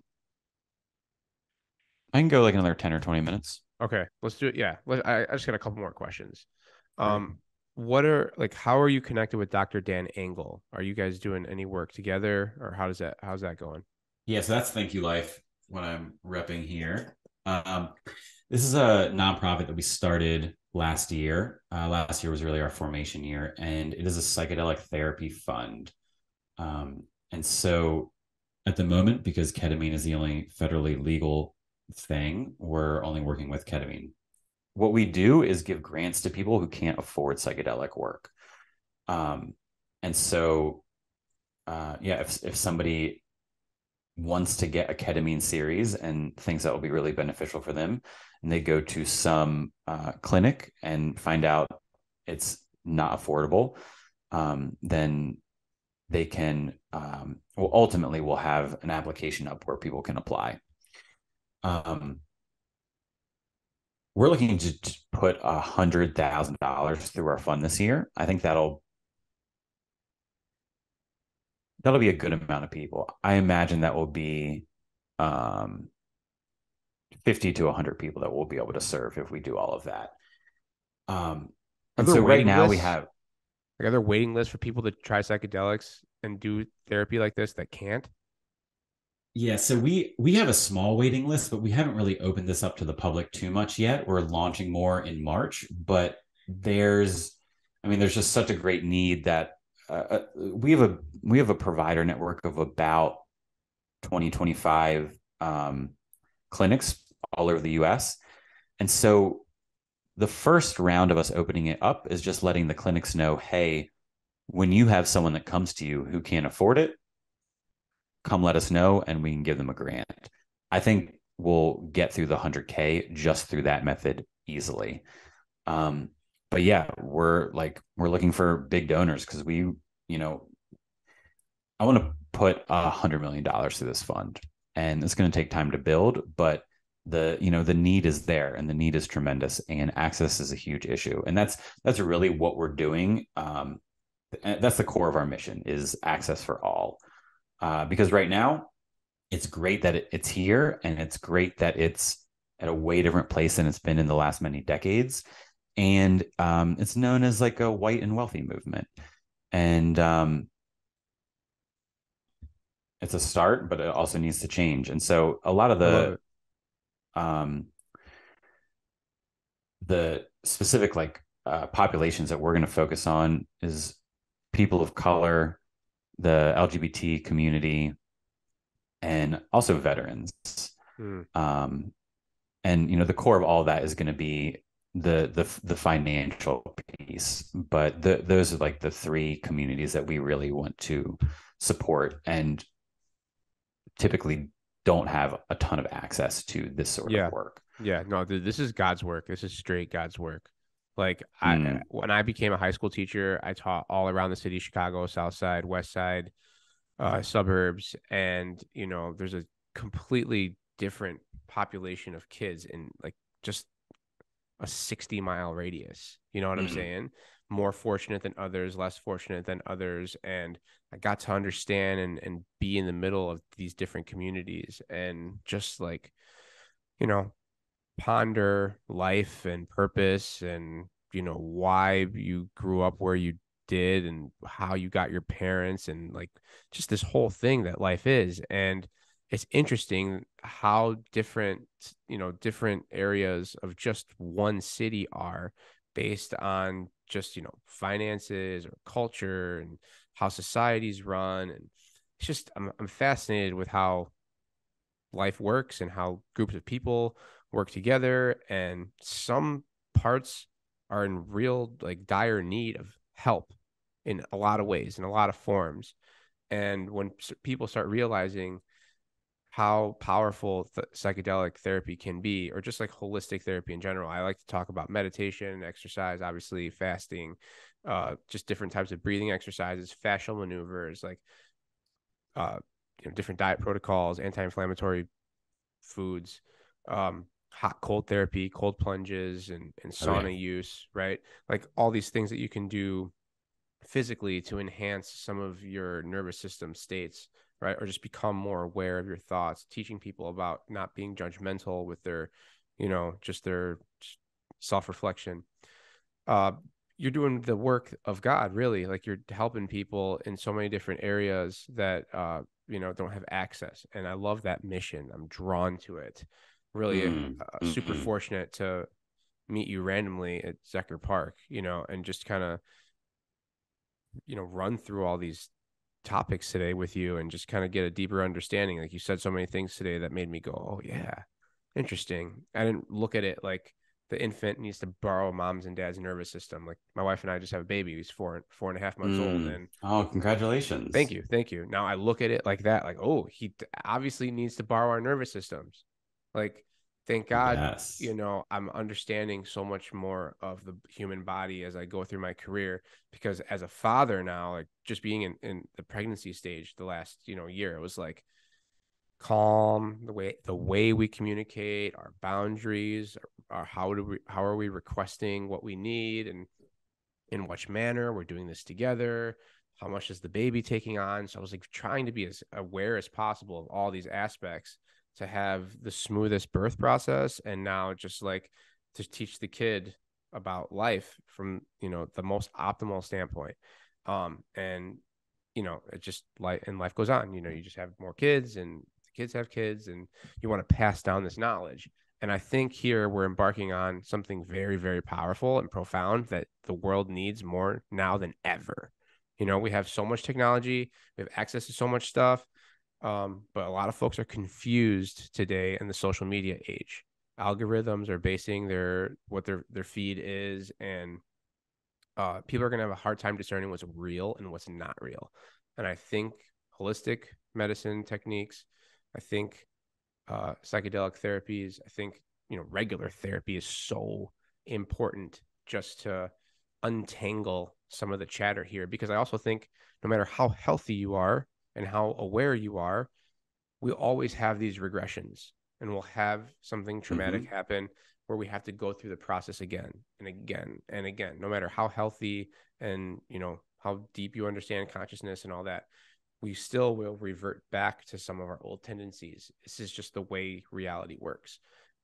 I can go like another 10 or 20 minutes. Okay, let's do it. Yeah. I, I just got a couple more questions. Um, what are like, how are you connected with Dr. Dan Engle? Are you guys doing any work together or how does that, how's that going? Yeah. So that's Thank You Life when I'm repping here. Um, this is a nonprofit that we started last year. Uh, last year was really our formation year, and it is a psychedelic therapy fund. Um, and so, at the moment, because ketamine is the only federally legal thing, we're only working with ketamine. What we do is give grants to people who can't afford psychedelic work. Um, and so, uh, yeah, if if somebody wants to get a ketamine series and thinks that will be really beneficial for them, and they go to some uh, clinic and find out it's not affordable, um, then they can um, well ultimately we'll have an application up where people can apply. Um, we're looking to put a hundred thousand dollars through our fund this year. I think that'll that'll be a good amount of people. I imagine that will be um, 50 to 100 people that we'll be able to serve if we do all of that. Um, and so right now lists? we have. Like, are there waiting lists for people to try psychedelics and do therapy like this that can't? Yeah, so we we have a small waiting list, but we haven't really opened this up to the public too much yet. We're launching more in March, but there's, I mean, there's just such a great need that uh, uh we have a we have a provider network of about 20 25 um, clinics all over the US. And so the first round of us opening it up is just letting the clinics know hey, when you have someone that comes to you who can't afford it, come let us know and we can give them a grant. I think we'll get through the 100K just through that method easily. Um, but yeah, we're like, we're looking for big donors because we, you know, I want to put a hundred million dollars to this fund and it's going to take time to build, but the you know the need is there and the need is tremendous and access is a huge issue and that's that's really what we're doing um that's the core of our mission is access for all uh because right now it's great that it, it's here and it's great that it's at a way different place than it's been in the last many decades. And um, it's known as like a white and wealthy movement. And um, it's a start, but it also needs to change. And so a lot of the um the specific like uh, populations that we're going to focus on is people of color, the LGBT community, and also veterans. Mm. Um, and you know, the core of all that is going to be the the the financial piece. But the, those are like the three communities that we really want to support, and typically don't have a ton of access to this sort yeah. of work. Yeah, no, this is God's work. This is straight God's work. Like I, mm. when I became a high school teacher, I taught all around the city, Chicago, South Side, West Side, uh, suburbs, and you know, there's a completely different population of kids in like just a 60 mile radius. You know what mm-hmm. I'm saying? More fortunate than others, less fortunate than others, and I got to understand and and be in the middle of these different communities and just like, you know, ponder life and purpose and you know why you grew up where you did and how you got your parents and like just this whole thing that life is. And it's interesting how different you know different areas of just one city are based on just you know finances or culture and how societies run. And it's just I'm, I'm fascinated with how life works and how groups of people work together and some parts are in real like dire need of help in a lot of ways in a lot of forms. And when people start realizing how powerful th- psychedelic therapy can be or just like holistic therapy in general i like to talk about meditation exercise obviously fasting uh, just different types of breathing exercises fascial maneuvers like uh, you know, different diet protocols anti-inflammatory foods um, hot cold therapy, cold plunges, and, and sauna oh, yeah. use, right? Like all these things that you can do physically to enhance some of your nervous system states, right? Or just become more aware of your thoughts, teaching people about not being judgmental with their, you know, just their self reflection. Uh, you're doing the work of God, really. Like you're helping people in so many different areas that, uh, you know, don't have access. And I love that mission. I'm drawn to it really mm, uh, super mm-hmm. fortunate to meet you randomly at Zilker Park, you know, and just kind of, you know, run through all these topics today with you and just kind of get a deeper understanding. Like you said so many things today that made me go, oh, yeah, interesting. I didn't look at it like the infant needs to borrow mom's and dad's nervous system. Like my wife and I just have a baby who's four, four and a half months mm. old. And oh, congratulations. Thank you. Thank you. Now I look at it like that, like, oh, he obviously needs to borrow our nervous systems. Like, thank God, yes. you know, I'm understanding so much more of the human body as I go through my career. Because as a father now, like just being in, in the pregnancy stage the last, you know, year, it was like calm, the way the way we communicate, our boundaries, our how do we how are we requesting what we need and in which manner we're doing this together how much is the baby taking on so i was like trying to be as aware as possible of all these aspects to have the smoothest birth process and now just like to teach the kid about life from you know the most optimal standpoint. Um and you know it just like and life goes on you know you just have more kids and the kids have kids and you want to pass down this knowledge. And i think here we're embarking on something very very powerful and profound that the world needs more now than ever. You know we have so much technology we have access to so much stuff um, but a lot of folks are confused today in the social media age. Algorithms are basing their what their their feed is, and uh, people are going to have a hard time discerning what's real and what's not real. And I think holistic medicine techniques, I think uh, psychedelic therapies, I think you know regular therapy is so important just to untangle some of the chatter here because I also think no matter how healthy you are, and how aware you are, we always have these regressions and we'll have something traumatic mm-hmm. happen where we have to go through the process again and again and again no matter how healthy and you know how deep you understand consciousness and all that we still will revert back to some of our old tendencies this is just the way reality works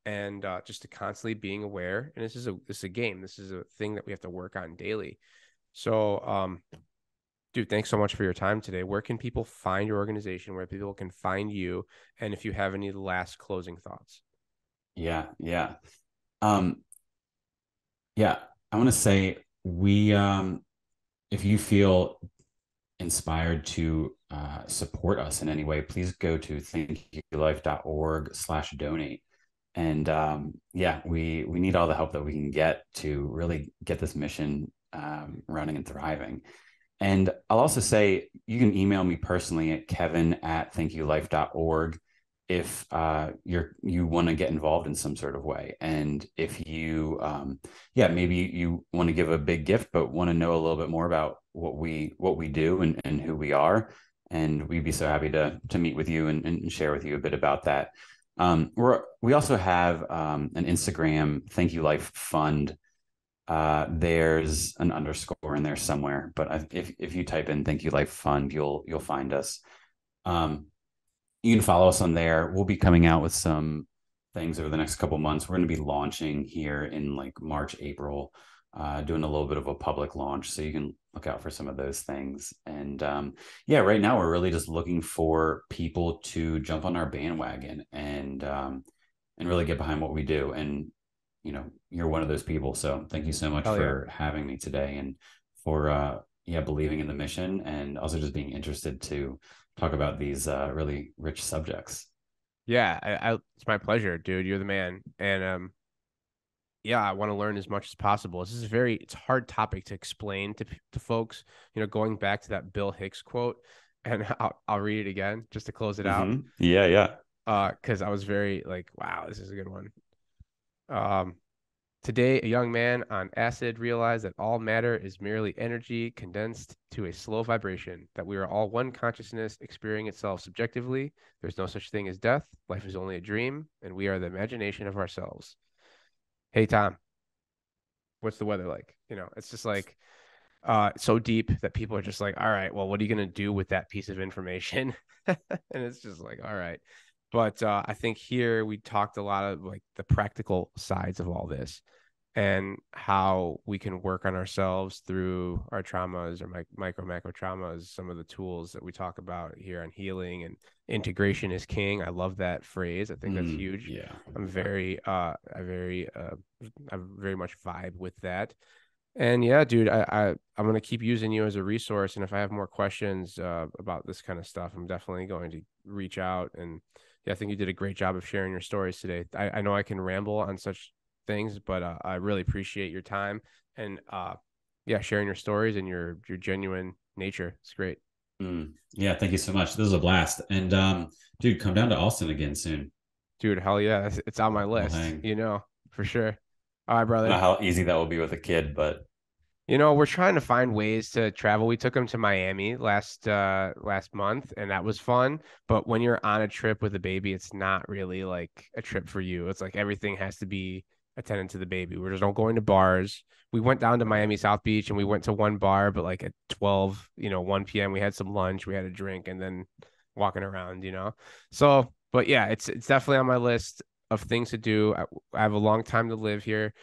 and uh, just to constantly being aware. And this is a this is a game. This is a thing that we have to work on daily. So, um, dude, thanks so much for your time today. Where can people find your organization? Where people can find you? And if you have any last closing thoughts. Yeah, yeah, um, yeah. I want to say we, um, if you feel inspired to uh, support us in any way, please go to thankyoulife.org slash donate. And um, yeah, we we need all the help that we can get to really get this mission um, running and thriving. And I'll also say you can email me personally at kevin at thankyoulife.org if uh, you're you want to get involved in some sort of way. And if you um, yeah maybe you want to give a big gift but want to know a little bit more about what we what we do and, and who we are and we'd be so happy to to meet with you and, and share with you a bit about that. Um, we're we also have um, an instagram thank you life fund uh, there's an underscore in there somewhere but if, if you type in thank you life fund you'll you'll find us um, you can follow us on there. We'll be coming out with some things over the next couple months. We're going to be launching here in like March, April, uh, doing a little bit of a public launch. So you can look out for some of those things. And um, yeah, right now we're really just looking for people to jump on our bandwagon and um, and really get behind what we do. And you know, you're one of those people. So thank you so much Hell for yeah. having me today and for uh, yeah believing in the mission and also just being interested to talk about these uh, really rich subjects. Yeah, I, I, it's my pleasure, dude. You're the man, and um, yeah, I want to learn as much as possible. This is a very it's a hard topic to explain to to folks. You know, going back to that Bill Hicks quote, and I'll, I'll read it again just to close it mm-hmm. out. Yeah, yeah. Uh, because I was very like, wow, this is a good one. Um, Today, a young man on acid realized that all matter is merely energy condensed to a slow vibration, that we are all one consciousness experiencing itself subjectively. There's no such thing as death. Life is only a dream, and we are the imagination of ourselves. Hey, Tom, what's the weather like? You know, it's just like uh, so deep that people are just like, all right, well, what are you going to do with that piece of information? and it's just like, all right but uh, I think here we talked a lot of like the practical sides of all this and how we can work on ourselves through our traumas or my, micro macro traumas some of the tools that we talk about here on healing and integration is king. I love that phrase. I think that's mm, huge. yeah. I'm very uh i very uh i very much vibe with that. And yeah dude i, I i'm going to keep using you as a resource. And if i have more questions uh, about this kind of stuff i'm definitely going to reach out and yeah, I think you did a great job of sharing your stories today. I, I know I can ramble on such things, but uh, I really appreciate your time and uh, yeah, sharing your stories and your your genuine nature. It's great. Mm, yeah, thank you so much. This was a blast. And um, dude, come down to Austin again soon. Dude, hell yeah, it's, on my list. You know, for sure. All right, brother. I don't know how easy that will be with a kid, but you know, we're trying to find ways to travel. We took him to Miami last uh last month and that was fun, but when you're on a trip with a baby, it's not really like a trip for you. It's like everything has to be attendant to the baby. We're just not going to bars. We went down to Miami South Beach and we went to one bar, but like at 12, you know, 1 p.m. we had some lunch, we had a drink and then walking around, you know. So, but yeah, it's it's definitely on my list of things to do. I, I have a long time to live here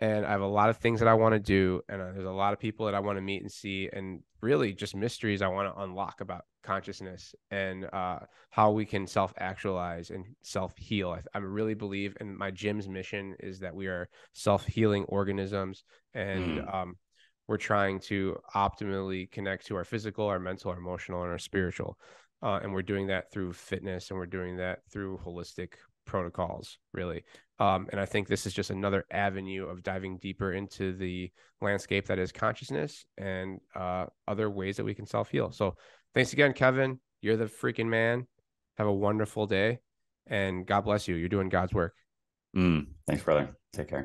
and I have a lot of things that I want to do, and uh, there's a lot of people that I want to meet and see, and really just mysteries I want to unlock about consciousness and uh, how we can self actualize and self heal. I, I, really believe, and my gym's mission is that we are self healing organisms, and mm. um, we're trying to optimally connect to our physical, our mental, our emotional, and our spiritual. Uh, and we're doing that through fitness, and we're doing that through holistic protocols, really. Um, and I think this is just another avenue of diving deeper into the landscape that is consciousness and uh, other ways that we can self heal. So thanks again, Kevin. You're the freaking man. Have a wonderful day and God bless you. You're doing God's work. Mm, thanks, brother. Take care.